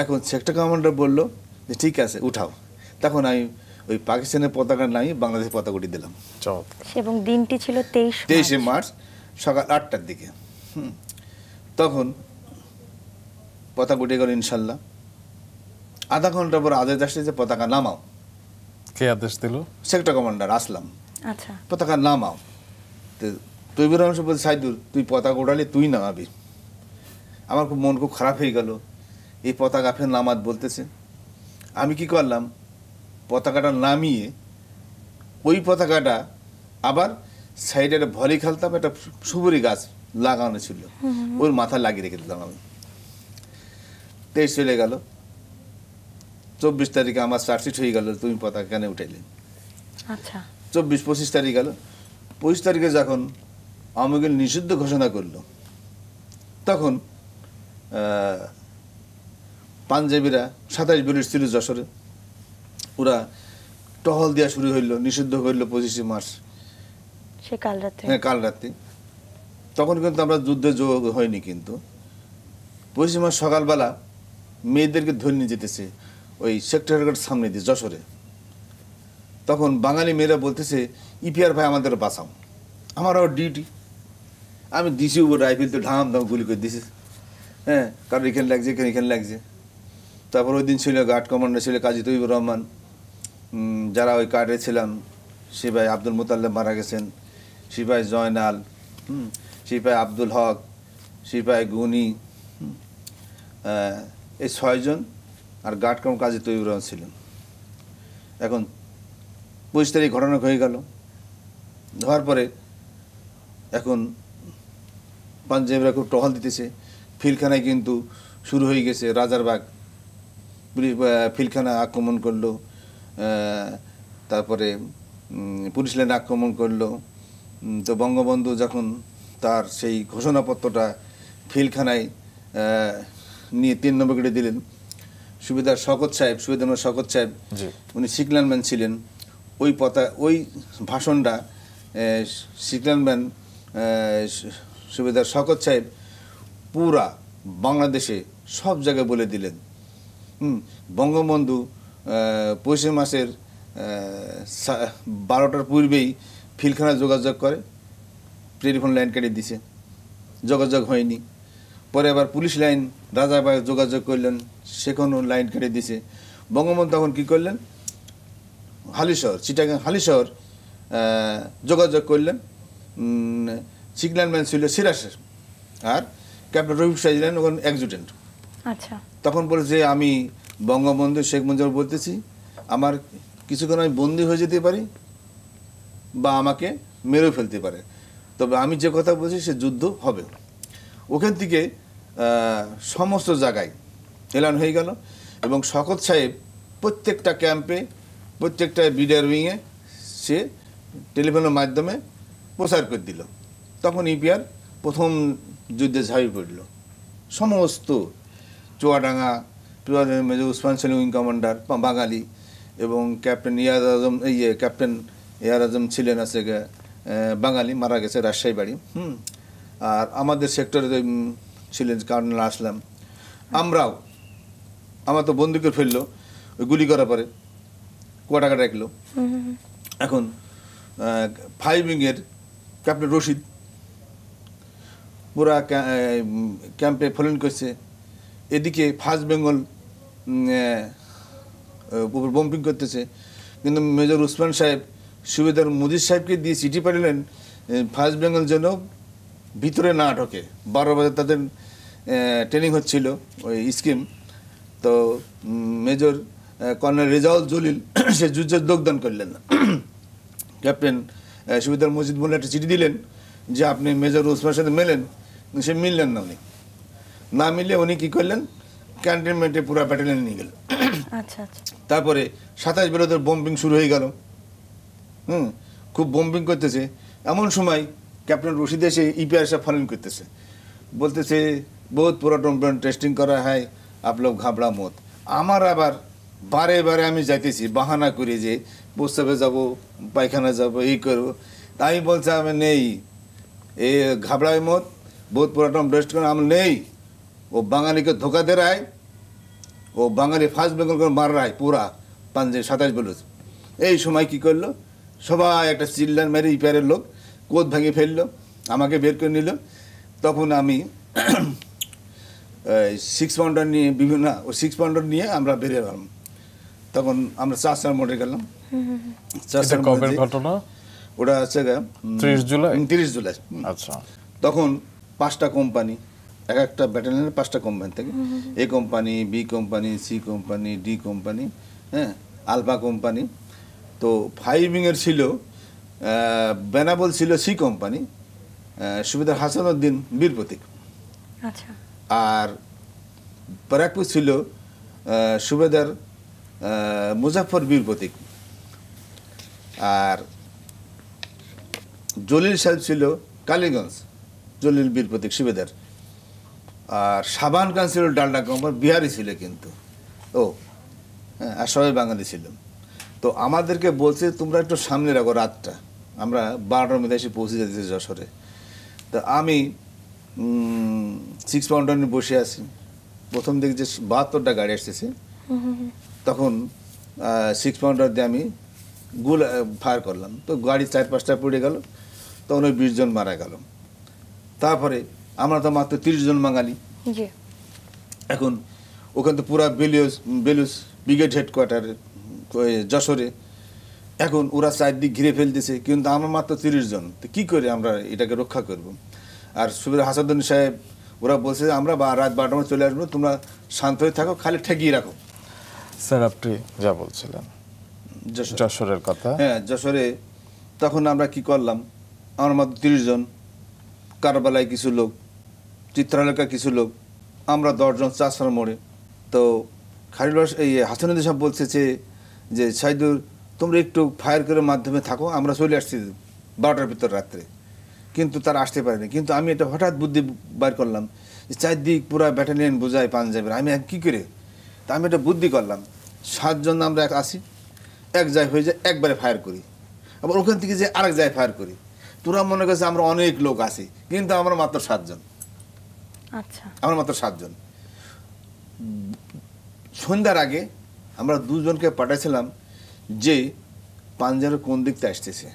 এখন সেক্টর কমান্ডার বলল যে ঠিক আছে উঠাও। তখন আমি ওই পাকিস্তানের পতাকা নামিয়ে বাংলাদেশের পতাকা উঠিয়ে দিলাম। এবং দিনটি ছিল তেইশ তেইশে মার্চ সকাল আটটার দিকে। হুম। তখন পতাকা উঠে গেল ইনশাল্লাহ। আধা ঘণ্টা পর আদেশ আসছে যে পতাকা নামাও। কে আদেশ দিল? Sector commander Aslam. আচ্ছা। পতাকা নামাও তো তৈবুর রহমান সাহেব বলছে সাইদুর তুই পতাকা উঠালে তুই নামাবি। আমার খুব মন খুব খারাপ হয়ে গেল। এই পতাকা ফের নামাত বলতেছে। আমি কি করলাম? পতাকাটা নামিয়ে ওই পতাকাটা আবার সাইডে একটা ভলি খেলতাম একটা সুবরি গাছ লাগানো ছিল। ওর মাথায় লাগিয়ে রেখে দিলাম আমি। তেইশ চলে গেল। চব্বিশ তারিখে আমার চার্জশিট হয়ে গেল তুমি পতাকা কেন উঠাইলে? আচ্ছা। চব্বিশ পঁচিশ তারিখ গেল। পঁচিশ তারিখে যখন আওয়ামী নিষিদ্ধ ঘোষণা করল তখন পাঞ্জাবিরা সাতাইশ বিরিশ ছিল যশোরে। ওরা টহল দেওয়া শুরু হইল নিষিদ্ধ হইল পঁচিশে মার্চ। সে কাল রাত্রে হ্যাঁ কাল রাত্রি তখন কিন্তু আমরা যুদ্ধে যোগ হয়নি কিন্তু। পঁচিশে মার্চ সকালবেলা মেয়েদেরকে ধরে নিয়ে যেতেছে। ওই সেক্টরের সামনে দিয়ে যশোরে। তখন বাঙালি মেয়েরা বলতেছে, ইপিআর ভাই আমাদের বাঁচাও। আমার আবার ডিউটি আমি দিছি উপর রাইফেল তো ঢাম ধাম গুলি করে দিছি। হ্যাঁ কারণ এখানে লাগছে, এখানে এখানে লাগছে। তারপর ওই দিন ছিল গার্ড কমান্ডার ছিল কাজী তৈবুর রহমান। যারা ওই কার্ডে ছিলাম, সিপাই আব্দুল মুতাল্লেব মারা গেছেন, সিপাই জয়নাল সিপাই আব্দুল হক, সিপাই গুনি এই ছয়জন আর গার্ড কম কাজী তৈবুর রহমান ছিলেন। এখন পঁচিশ তারিখ ঘটনা হয়ে গেল। হওয়ার পরে এখন পাঞ্জাবিরা খুব টহল দিতেছে। ফিলখানায় কিন্তু শুরু হয়ে গেছে। রাজারবাগ পুলিশ ফিলখানা আক্রমণ করল। তারপরে পুলিশ লাইনে আক্রমণ করল। তো বঙ্গবন্ধু যখন তার সেই ঘোষণাপত্রটা ফিলখানায় নিয়ে তিন নম্বর গেটে দিলেন সুবিধার শকত সাহেব সুবিধার শকত সাহেব। উনি সিগন্যালম্যান ছিলেন। ওই পতা ওই ভাষণটা সিগন্যালম্যান সুবিধার শকত সাহেব পুরা বাংলাদেশে সব জায়গায় বলে দিলেন। হুম বঙ্গবন্ধু পৌষে মাসের বারোটার পূর্বেই ফিলখানা যোগাযোগ করে টেলিফোন লাইন কেটে দিছে। যোগাযোগ হয়নি। পরে আবার পুলিশ লাইন রাজাবাগ যোগাযোগ করলেন সেখানেও লাইন কেটে দিছে। বঙ্গবন্ধু তখন কি করলেন? হালিশহর চিটাগাং হালিশহর যোগাযোগ করলেন। সিগন্যালম্যান ছিল সিরাসের আর ক্যাপ্টেন রফিক সাইজলেন ওখানে একজুটেন্ট। আচ্ছা। তখন বলে যে আমি বঙ্গবন্ধু শেখ মুজিবুর বলতেছি আমার কিছুক্ষণ আমি বন্দি হয়ে যেতে পারি বা আমাকে মেরেও ফেলতে পারে। তবে আমি যে কথা বলছি সে যুদ্ধ হবে। ওখান থেকে সমস্ত জায়গায় এলান হয়ে গেল এবং শকত সাহেব প্রত্যেকটা ক্যাম্পে, প্রত্যেকটা বিডার উইংয়ে সে টেলিফোনের মাধ্যমে প্রচার করে দিল। তখন ইপিআর প্রথম যুদ্ধে ঝাঁপিয়ে পড়ল। সমস্ত Chuadanga major Usman Selim wing commander, Bangali এবং ক্যাপ্টেন ইয়াদ আজম, এই ক্যাপ্টেন ইয়ার আজম ছিলেন আছে বাঙালি, মারা গেছে রাজশাহী বাড়ি। হুম। আর আমাদের সেক্টরে ছিলেন কার্নেল আসলাম। আমরাও, আমার তো বন্দুকের ফেলল, ওই গুলি করার পরে কোয়াটাকা রাখল এখন ফাইভ উইংয়ের ক্যাপ্টেন রশিদ পুরা ক্যাম্পে ফলন করছে। এদিকে ফার্স্ট বেঙ্গল উপর বম্পিং করতেছে। কিন্তু মেজর উসমান সাহেব, সুবেদার মুদির সাহেবকে দিয়ে চিঠি পাঠালেন ফার্স্ট বেঙ্গল যেন ভিতরে না ঢোকে। বারো বাজে তাদের ট্রেনিং হচ্ছিল ওই স্কিম তো মেজর কর্নেল রেজাউল জলিল সে যুদ্ধে যোগদান করলেন। না ক্যাপ্টেন সুবিদার মসজিদ বলে একটা চিঠি দিলেন যে আপনি মেজর ওসমানের সাথে মেলেন। সে মিললেন না উনি। না মিলে উনি কী করলেন? ক্যান্টনমেন্টে পুরো ব্যাটালিয়ন নিয়ে গেলেন আচ্ছা আচ্ছা। তারপরে সাতাশ বেরোদের বোম্বিং শুরু হয়ে গেল। হুম খুব বোম্বিং করতেছে। এমন সময় ক্যাপ্টেন রশিদ এসে ইপিআর সাহেব ফোন করতেছে। বলতেছে, বহুত পুরাতন টেস্টিং করা হয়, আপ লোক ঘাবড়া মত। আমার আবার বারে বারে আমি যাইতেছি, বাহানা করে যে, প্রস্তাবে যাব পায়খানা যাব, এই করব। তাই বলছে, আমি নেই। এ ঘাবড়ায় মত, বহুত পুরাতন টেস্ট করে আমি নেই। ও বাঙালিকে ধোকা দে রায়, ও বাঙালি ফার্স্ট বেঙ্গল করে মার রায়, পুরা পাঞ্জে সাতাশ বলুস। এই সময় কি করল? সবাই একটা চিল্লার মেরে ইপারের লোক কোদ ভেঙে ফেলল আমাকে বের করে নিল। তখন আমি সিক্স পাউন্ডার নিয়ে বিভিন্ন ও সিক্স পাউন্ডার নিয়ে আমরা বেরিয়ে গেলাম। তখন আমরা চারশার মোড়ে গেলাম। ঘটনা? ওটা হচ্ছে 30 জুলাই? তিরিশ জুলাই। আচ্ছা। তখন পাঁচটা কোম্পানি এক একটা ব্যাটালিয়নের পাঁচটা কোম্পানি থাকে A company B company C company D company হ্যাঁ আলফা কোম্পানি। তো ফাইভিংয়ের ছিল বেনাবল ছিল সি কোম্পানি আহ, সুবেদার হাসানুদ্দিন বীর প্রতীক। আচ্ছা। আর ব্যারাকপুর ছিল সুবেদার মুজাফর বীর প্রতীক। আর জলিল সাহেব ছিল কালীগঞ্জ জলিল বীর প্রতীক সুবেদার। আর সাবান খান ছিল ডালডা কোম্পানি বিহারি ছিল কিন্তু। ও হ্যাঁ আর সবাই বাঙালি ছিল। তো আমাদেরকে বলছে তোমরা একটু সামনে রাখো রাতটা। আমরা বারোটার মধ্যে এসে পৌঁছে যেতেছি যশোরে। তা আমি সিক্স পাউন্ডার নিয়ে বসে আছি। প্রথম দিকে যে বাহাত্তরটা গাড়ি আসতেছে তখন সিক্স পাউন্ডার দিয়ে আমি গুল ফায়ার করলাম। তো গাড়ি চার পাঁচটা পড়ে গেল তখন ওই বিশ জন মারা গেল। তারপরে আমরা তো মাত্র তিরিশ জন বাঙালি। এখন ওখান তো পুরা বেলিউস বেলুস ব্রিগেড হেডকোয়ার্টারে যশোরে এখন ওরা চারদিক ঘিরে ফেলতেছে কিন্তু আমরা মাত্র তিরিশ জন। তো কী করে আমরা এটাকে রক্ষা করব? আর সুবির হাসাদুন সাহেব ওরা বলছে যে আমরা বা রাত বারোটা চলে আসব তোমরা শান্ত হয়ে থাকো খালি ঠেকিয়ে রাখো। স্যার আপনি যা বলছিলেন যশোর। যশোরের কথা। হ্যাঁ যশোরে তখন আমরা কি করলাম? আমার মাত্র তিরিশ জন কারবালায় কিছু লোক চিত্রালেখার কিছু লোক আমরা দশজন চাষার মোড়ে। তো খালিল এই হাসানুদ্দিন সাহেব বলছে যে যে সাইদুর তোমরা একটু ফায়ার করে মাধ্যমে থাকো আমরা চলে আসছি বারোটার ভিতর রাত্রে। কিন্তু তারা আসতে পারেনি। কিন্তু আমি এটা হঠাৎ বুদ্ধি বার করলাম যে চারদিক পুরা ব্যাটালিয়ন বোঝায় পাঞ্জাবের। আমি এক কী করে? তা আমি এটা বুদ্ধি করলাম সাতজন আমরা এক আসি এক জায়গায় হয়ে যায় একবারে ফায়ার করি। আবার ওখান থেকে যে আরেক জায়গায় ফায়ার করি। তোরা মনে করছে আমরা অনেক লোক আছি কিন্তু আমরা মাত্র সাতজন। আচ্ছা। আমরা মাত্র সাতজন। সন্ধ্যার আগে আমরা দুজনকে পাঠাইছিলাম যে পাঞ্জাবের কোন দিকতে আসতেছে।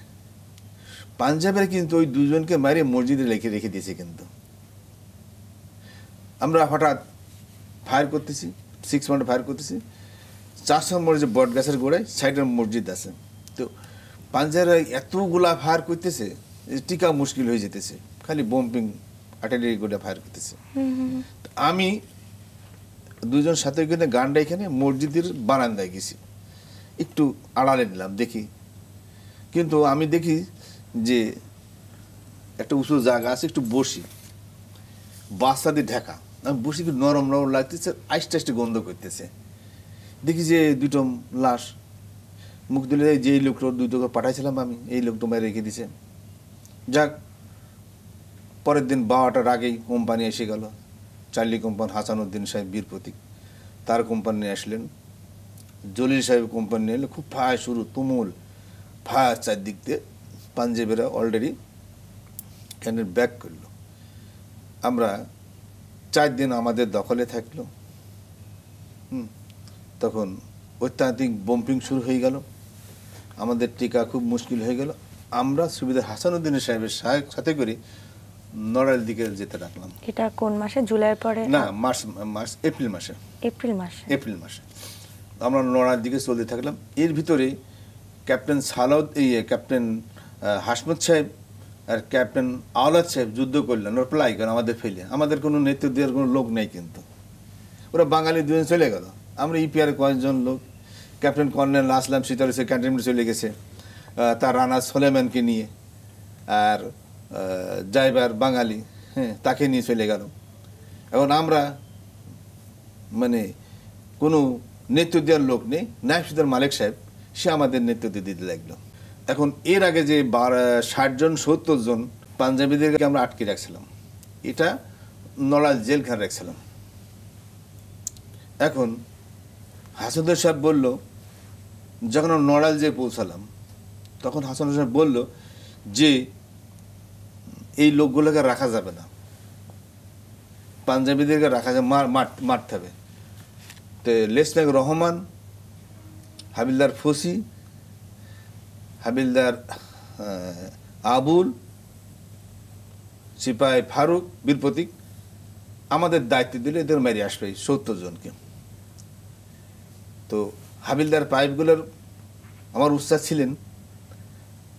পাঞ্জাবের কিন্তু ওই দুজনকে মারে মসজিদে লেখে রেখে দিয়েছে কিন্তু। আমরা হঠাৎ ফায়ার করতেছি সিক্স পয়েন্ট ফায়ার করতেছি। চারশো নম্বরে যে বট গাছের গোড়ায় সাইডের মসজিদ আছে। তো পাঞ্জাবের এতগুলা ফায়ার করতেছে যে টিকা মুশকিল হয়ে যেতেছে। খালি বম্পিং আর্টিলারি গোটা ফায়ার করতেছে। আমি দুজন সাথে এখানে গানটা এখানে মসজিদের বারান্দায় গেছি। একটু আড়ালে নিলাম, দেখি। কিন্তু আমি দেখি যে একটা উঁচু জায়গা আছে, একটু বসি বাস্তা দিয়ে ঢাকা। আমি বসি একটু নরম নরম লাগতেছে, আইসটা আইসটা গন্ধ করতেছে। দেখি যে দুটো লাশ মুখ দিলে যে এই লোকটা দুটোকে পাঠাইছিলাম আমি, এই লোকটা মেরে রেখে দিছে। যাক, পরের দিন বারোটার আগেই কোম্পানি এসে গেল। চার্লি কোম্পানি হাসানুদ্দিন সাহেব বীর প্রতীক তার কোম্পানি আসলেন। জলিল সাহেব কোম্পানি নিয়ে এলো খুব ফায়ার শুরু তুমুল ফায়ার চারদিক দিয়ে পাঞ্জাবেরা অলরেডি এখানে ব্যাক করল। আমরা চার দিন আমাদের দখলে থাকল। হুম, তখন অত্যাধিক বম্পিং শুরু হয়ে গেল। আমাদের টিকা খুব মুশকিল হয়ে গেল। আমরা সুবিধা হাসানুদ্দিন সাহেবের সাহেব সাথে করে নড়াইল দিকে যেতে রাখলাম এটা কোন মাসে? জুলাইয়ের পরে? না মার্চ মার্চ এপ্রিল মাসে। এপ্রিল মাসে। এপ্রিল মাসে। আমরা নড়ার দিকে চলতে থাকলাম। এর ভিতরে ক্যাপ্টেন সালাউদ, এই ক্যাপ্টেন হাসমত সাহেব আর ক্যাপ্টেন আওলাদ সাহেব যুদ্ধ করলেন। ওরা প্লাই করেন আমাদের ফেলে। আমাদের কোনো নেতৃত্ব দেওয়ার কোনো লোক নেই কিন্তু। ওরা বাঙালি দুজন চলে গেল। আমরা ইপিআর কয়েকজন লোক। ক্যাপ্টেন কর্নেল আসলাম শীতল সে ক্যান্টনমেন্ট চলে গেছে। তার রানা সোলেমানকে নিয়ে। আর ড্রাইভার বাঙালি হ্যাঁ তাকে নিয়ে চলে গেল। এখন আমরা মানে কোনো নেতৃত্ব দেওয়ার লোক নেই। সুদার মালিক সাহেব, সে আমাদের নেতৃত্ব দিতে লাগল। এখন এর আগে যে ষাট জন, সত্তর জন পাঞ্জাবিদেরকে আমরা আটকে রাখছিলাম, এটা নড়াল জেলখানে রাখছিলাম। এখন হাসুদের সাহেব বলল, যখন আমরা নড়াল যে পৌঁছালাম, তখন হাসান সাহেব বলল যে, এই লোকগুলোকে রাখা যাবে না। পাঞ্জাবিদেরকে রাখা যাবে, মার, মার- মারতে হবে। তো লেসনাক রহমান, হাবিলদার ফসি, হাবিলদার আবুল, সিপাই ফারুক, বীর প্রতীক, আমাদের দায়িত্ব দিলে এদের মেরে আসবে সত্তর জনকে। তো হাবিলদার পাইপগুলোর আমার উস্তাদ ছিলেন,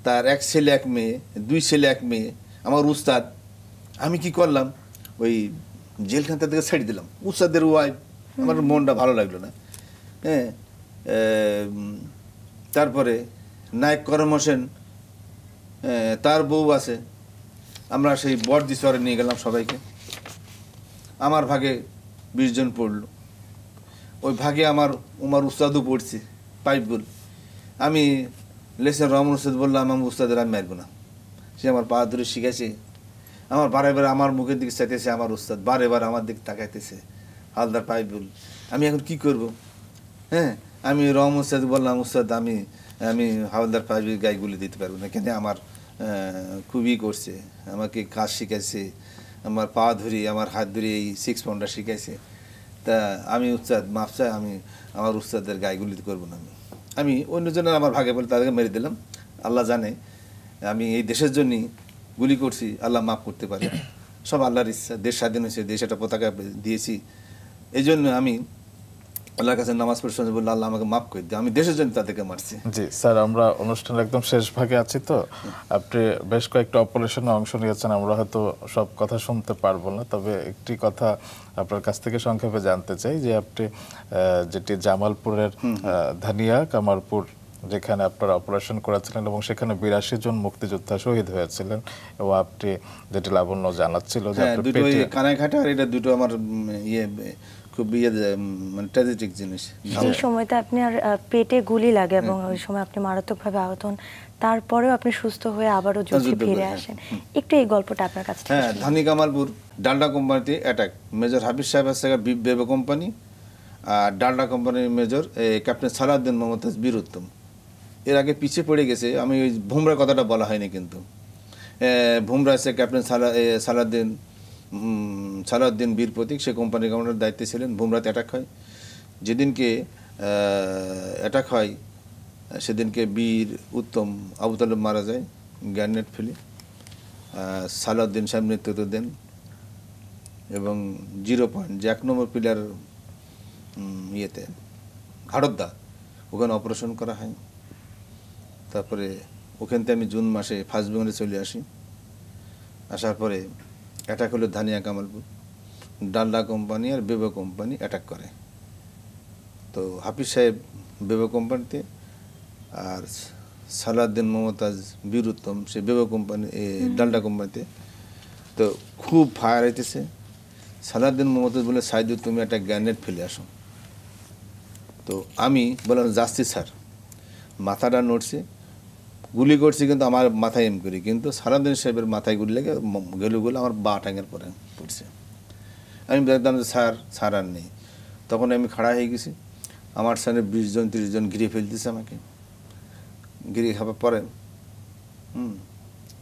তার এক ছেলে, এক মেয়ে, দুই ছেলে, এক মেয়ে, আমার উস্তাদ। আমি কি করলাম? ওই জেলখান থেকে ছেড়ে দিলাম। উস্তাদের ওয়াইফ আমার মনটা ভালো লাগল না। হ্যাঁ তারপরে নায়ক করম হোসেন তার বউ আছে। আমরা সেই বর্দি চরে নিয়ে গেলাম সবাইকে। আমার ভাগে বিশ জন পড়ল। ওই ভাগে আমার উমার উস্তাদও পড়ছে, পাইপগুল। আমি লেসের রহমান উস্তাদ বললাম, আমার উস্তাদের আমি মারবো না। সে আমার পা ধরে শিখেছে আমার বারে বারে আমার মুখের দিকে চাইতেছে, আমার উস্তাদ বারে বারে আমার দিকে তাকাইতেছে। হালদার পাইপগুল আমি এখন কি করব? হ্যাঁ আমি রহমান উস্তাদ বললাম উস্তাদ আমি আমি হালদার পাইপের গাইগুলি দিতে পারব না। কেন? আমার খুবই করছে। আমাকে কাজ শিখাইছে। আমার পা ধরে, আমার হাত ধরে এই সিক্স পাউন্ডার শিখাইছে। তা আমি উস্তাদ মাফ চাই আমি আমার উস্তাদের গাইগুলি করব না আমি। আমি অন্যজনের আমার ভাগে বলে তাদেরকে মেরে দিলাম। আল্লাহ জানে, আমি এই দেশের জন্যই গুলি করছি। আল্লাহ মাফ করতে পারে। সব আল্লাহর ইচ্ছা। দেশ স্বাধীন হয়েছে, দেশ একটা পতাকা দিয়েছি। এই জন্য আমি আল্লাহর কাছে নামাজ পড়ে শুনে বলল আল্লাহ আমাকে মাফ করে দিও আমি দেশের জন্য তাদেরকে মারছি। জি স্যার আমরা অনুষ্ঠানের একদম শেষ ভাগে আছি তো। আপনি বেশ কয়েকটা অপারেশনে অংশ নিয়েছেন আমরা হয়তো সব কথা শুনতে পারব না। তবে একটি কথা আপনার কাছ থেকে সংক্ষেপে জানতে চাই যে আপনি যেটি জামালপুরের ধানিয়া কামারপুর যেখানে আপনারা অপারেশন করেছিলেন এবং সেখানে বিরাশি জন মুক্তিযোদ্ধা শহীদ হয়েছিলেন। এবং আপনি যেটি লাবণ্য জানাচ্ছিল যে হ্যাঁ দুটো পেটে- আর এটা দুটো আমার ইয়ে খুব ইয়ে মানে জিনিস। যে সময়তে আপনি আর পেটে গুলি লাগে এবং ওই সময় আপনি মারাত্মকভাবে আহত হন। তারপরেও আপনি সুস্থ হয়ে আবারও যুদ্ধে যুদ্ধ ফিরে হ্যাঁ। আসেন। একটু এই গল্পটা আপনার কাছ হ্যাঁ ধানি কামালপুর ডালডা কোম্পানিতে অ্যাটাক মেজর হাফিজ সাহেব আছে বেবে কোম্পানি। আর ডালডা কোম্পানির মেজর ক্যাপ্টেন সালাউদ্দিন মমতাজ বীর উত্তম। এর আগে পিছিয়ে পড়ে গেছে আমি ওই ভুমরা কথাটা বলা হয়নি কিন্তু। ভুমরা আছে ক্যাপ্টেন সালা সালাউদ্দিন সালাউদ্দিন বীর প্রতীক, সে কোম্পানি কমান্ডার দায়িত্বে ছিলেন। ভুমরাতে অ্যাটাক হয়। যেদিনকে অ্যাটাক হয়, সেদিনকে বীর উত্তম আবু তালেব মারা যায়, গ্যানেট ফেলে। সালাউদ্দিন সাহেব নেতৃত্ব দেন এবং জিরো পয়েন্ট, যে এক নম্বর পিলার ইয়েতে, ঘাড়দ্দা, ওখানে অপারেশন করা হয়। তারপরে ওখান থেকে আমি জুন মাসে ফার্স্ট বেঙ্গলে চলে আসি। আসার পরে অ্যাটাক হলো ধানিয়া কামালপুর ডাল্লা কোম্পানি আর বেবে কোম্পানি অ্যাটাক করে। তো হাফিজ সাহেব বেবে কোম্পানিতে আর সালাউদ্দিন মমতাজ বীর উত্তম সে বেবে কোম্পানি এ, ডালডা কোম্পানিতে। তো খুব ফায়ার হইতেছে। সালাউদ্দিন মমতাজ বলে সাইদুর তুমি একটা গ্যানেট ফেলে আসো। তো আমি বললাম যাচ্ছি স্যার মাথাটা নড়ছে। গুলি করছি কিন্তু আমার মাথায় এম করি। কিন্তু সারাদিন সাহেবের মাথায় গুলি লেগে গেলুগুলো আমার বা টাঙের পরে পড়ছে। আমি দেখলাম যে স্যার স্যার আর নেই। তখন আমি খাড়া হয়ে গেছি। আমার সামনে বিশ জন, তিরিশ জন ঘিরে ফেলতেছে আমাকে। ঘিরে খাবার পরে, হুম,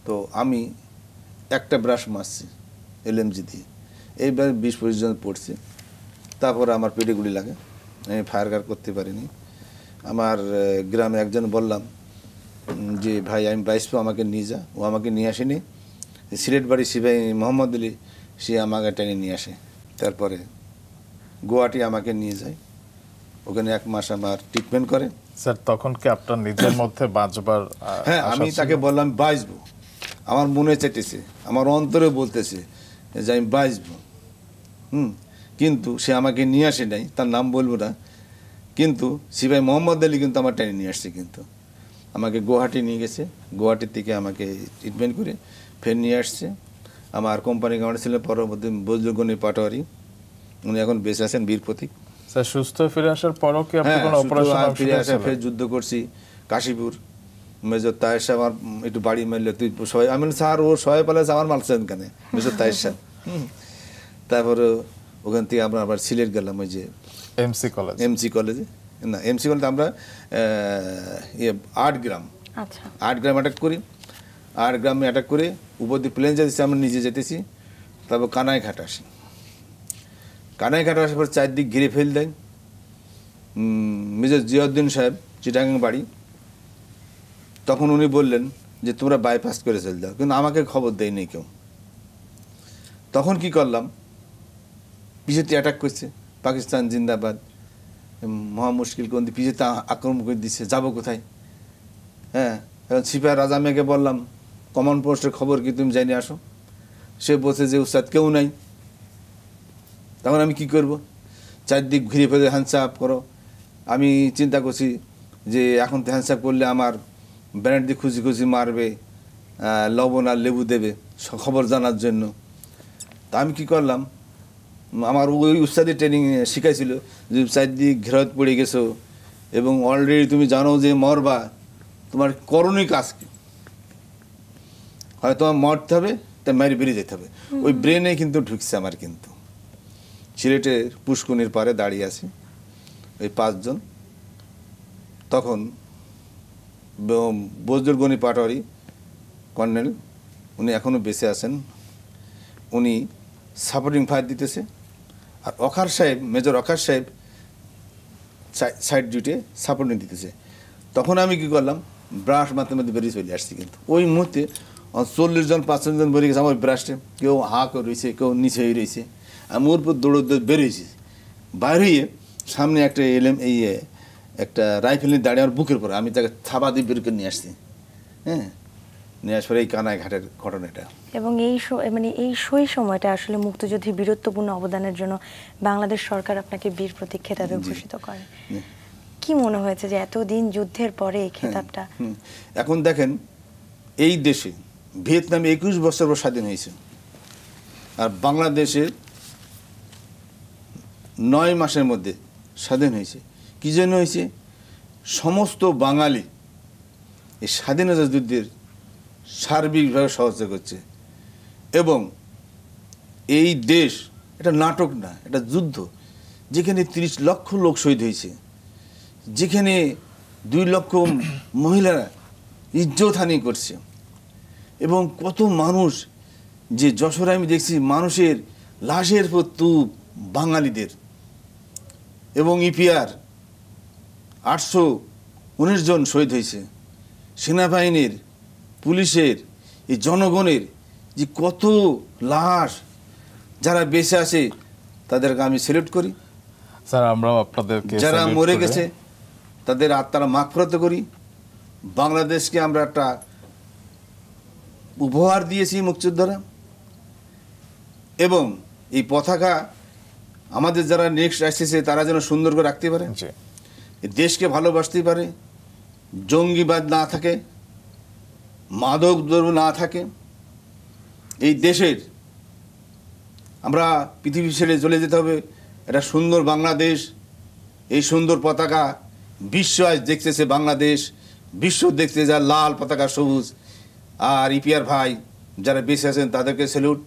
তো আমি একটা ব্রাশ মারছি এলএমজি দিয়ে। এই ব্রাশ বিশ, পঁচিশ জন পড়ছে। তারপরে আমার পেটে গুলি লাগে। আমি ফায়ার গার করতে পারিনি। আমার গ্রামে একজন বললাম যে ভাই আমি বাইসপো আমাকে নিয়ে যা। ও আমাকে নিয়ে আসেনি। সিলেট বাড়ি সিপাহি মোহাম্মদ আলী সে আমাকে টেনে নিয়ে আসে। তারপরে গুয়াহাটি আমাকে নিয়ে যায়। ওখানে এক মাস আমার ট্রিটমেন্ট করে। স্যার তখন কি আপনার নিজের মধ্যে বাঁচবার হ্যাঁ আমি তাকে বললাম বাঁচবো আমার মনে চেটেছে আমার অন্তরে বলতেছে যে আমি বাঁচবো হুম কিন্তু সে আমাকে নিয়ে আসে নাই তার নাম বলব না। কিন্তু সিপাই মোহাম্মদ আলী কিন্তু আমার টেনে নিয়ে আসছে কিন্তু। আমাকে গুয়াহাটি নিয়ে গেছে। গুয়াহাটির থেকে আমাকে ট্রিটমেন্ট করে ফের নিয়ে আসছে। আমার কোম্পানি কামার ছিলেন পরবর্তী বজলগণী পাটোয়ারি। উনি এখন বেঁচে আছেন বীর প্রতীক। স্যার সুস্থ ফিরে আসার পরও কি আপনি হ্যাঁ কোনো অপারেশন ফিরে আসে ফের যুদ্ধ করছি কাশীপুর। মেজর তায়ের সাহেব আমার একটু বাড়ি মারলে তুই সবাই আমি স্যার ও সবাই পালে আমার মারছেন কেন? মেজর তায়ের সাহেব। তারপরে ওখান থেকে আমরা আবার সিলেট গেলাম ওই যে এমসি কলেজ এমসি কলেজে না এমসি কলেজে আমরা ইয়ে আট গ্রাম। আচ্ছা। আট গ্রাম অ্যাটাক করি। আট গ্রামে অ্যাটাক করে উপর দিয়ে প্লেন যেতেছি আমরা নিজে যেতেছি তারপর কানাই ঘাট আসি। কানাই ঘাট আসার পর চারদিক ঘিরে ফেল দেয়। মেজর জিয়াউদ্দিন সাহেব চিটাগাং বাড়ি তখন উনি বললেন যে তোমরা বাইপাস করে চলে যাও কিন্তু আমাকে খবর দেয়নি কেউ। তখন কি করলাম? পিছেতে অ্যাটাক করছে। পাকিস্তান জিন্দাবাদ। মহা মুশকিল কোন পিছেতে আ- আক্রমণ করে দিচ্ছে যাব কোথায়? হ্যাঁ এখন সিপাহ রাজামিয়াকে বললাম কমন পোস্টের খবর কি তুমি জানিয়ে আসো? সে বলছে যে, উস্তাদ, কেউ নাই। তখন আমি কি করব? চারদিক ঘিরে ফেলে হ্যান্ডসাপ করো। আমি চিন্তা করছি যে, এখন তো হ্যান্ডসাপ করলে আমার ব্যানার দিয়ে খুশি খুশি মারবে লবণ আর লেবু দেবে খবর জানার জন্য। তা আমি কি করলাম? আমার ওই উস্তাদি ট্রেনিং শিখাইছিল যে চারদিক ঘেরত পড়ে গেছো এবং অলরেডি তুমি জানো যে মরবা তোমার করণীয় কাজ কি? হয় তোমার মরতে হবে তা মেরে বেরিয়ে যেতে হবে। ওই ব্রেনে কিন্তু ঢুকছে আমার কিন্তু। সিলেটের পুষ্কুনির পারে দাঁড়িয়ে আছি ওই পাঁচজন। তখন ব- বজদুর পাটোয়ারি কর্নেল উনি এখনও বেঁচে আছেন। উনি সাপোর্টিং ফায়ার দিতেছে। আর অখার সাহেব, মেজর অখার সাহেব সাই- সাইড ডিউটে সাপোর্টিং দিতেছে। তখন আমি কি করলাম? ব্রাশ মাথার মধ্যে বেরিয়ে চলে আসছি কিন্তু। ওই মুহূর্তে চল্লিশ জন পাঁচজন জন বেরিয়ে গেছে আমার ব্রাশে কেউ হা করে রয়েছে, কেউ নিচে হয়ে রয়েছে। আমি ওর উপর দৌড়ে দৌড়ে বেরিয়েছি। বাইর হয়ে সামনে একটা এলএম, এই একটা রাইফেল নিয়ে দাঁড়িয়ে আমার বুকের পরে আমি তাকে থাবা দিয়ে বের করে নিয়ে আসছি। হ্যাঁ? নিয়ে পরে এই কানায় ঘাটের ঘটনাটা এবং এই মানে এই সই সময়টা আসলে মুক্তিযুদ্ধের বীরত্বপূর্ণ অবদানের জন্য বাংলাদেশ সরকার আপনাকে বীর প্রতীক খেতাবে। ভূষিত করে। কি মনে হয়েছে যে এতদিন যুদ্ধের পরে এই খেতাবটা? এখন দেখেন এই দেশে ভিয়েতনাম একুশ বছর পর স্বাধীন হয়েছে। আর বাংলাদেশে নয় মাসের মধ্যে স্বাধীন হয়েছে। কি জন্য হয়েছে? সমস্ত বাঙালি এই স্বাধীনতা যুদ্ধের সার্বিকভাবে সহযোগিতা করছে। এবং এই দেশ এটা নাটক না, এটা যুদ্ধ। যেখানে তিরিশ লক্ষ লোক শহীদ হয়েছে, যেখানে দুই লক্ষ মহিলারা ইজ্জতহানি করছে। এবং কত মানুষ, যে যশোরে আমি দেখছি, মানুষের লাশের পর তুপ বাঙালিদের। এবং ইপিআর আটশো উনিশ জন শহীদ হয়েছে। সেনাবাহিনীর পুলিশের এই জনগণের যে কত লাশ যারা বেঁচে আছে তাদেরকে আমি সিলেক্ট করি। স্যার আমরাও আপনাদেরকে যারা মরে গেছে তাদের আত্মারা মাগফরত করি। বাংলাদেশকে আমরা একটা উপহার দিয়েছি মুক্তিযোদ্ধারা। এবং এই পতাকা আমাদের যারা নেক্সট আসতেছে তারা যেন সুন্দর করে রাখতে পারে। দেশকে ভালোবাসতে পারে। জঙ্গিবাদ না থাকে। মাদক দ্রব্য না থাকে। এই দেশের আমরা পৃথিবী ছেড়ে চলে যেতে হবে। এটা সুন্দর বাংলাদেশ এই সুন্দর পতাকা বিশ্ব আজ দেখতেছে বাংলাদেশ। বিশ্ব দেখতে যা লাল পতাকা সবুজ। আর ইপিআর ভাই যারা বেঁচে আছেন তাদেরকে স্যালুট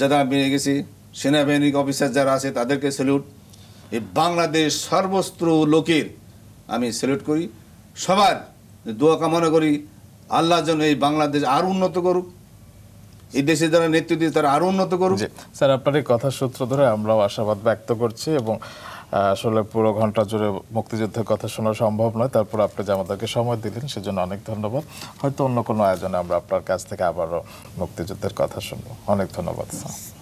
যারা বেড়ে গেছে সেনাবাহিনী অফিসার যারা আছে তাদেরকে স্যালুট এই বাংলাদেশ সর্বস্ত্র লোকের আমি স্যালুট করি। সবার দোয়া কামনা করি। আল্লাহ যেন এই বাংলাদেশ আরও উন্নত করুক। এই দেশে যারা নেতৃত্ব দিয়ে তারা আরও উন্নত করুক। স্যার, আপনার এই কথা সূত্র ধরে আমরাও আশাবাদ ব্যক্ত করছি এবং আসলে পুরো ঘণ্টা জুড়ে মুক্তিযুদ্ধের কথা শোনা সম্ভব নয়। তারপর আপনি যে আমাদেরকে সময় দিলেন, সেজন্য অনেক ধন্যবাদ। হয়তো অন্য কোনো আয়োজনে আমরা আপনার কাছ থেকে আবারও মুক্তিযুদ্ধের কথা শুনব। অনেক ধন্যবাদ, স্যার।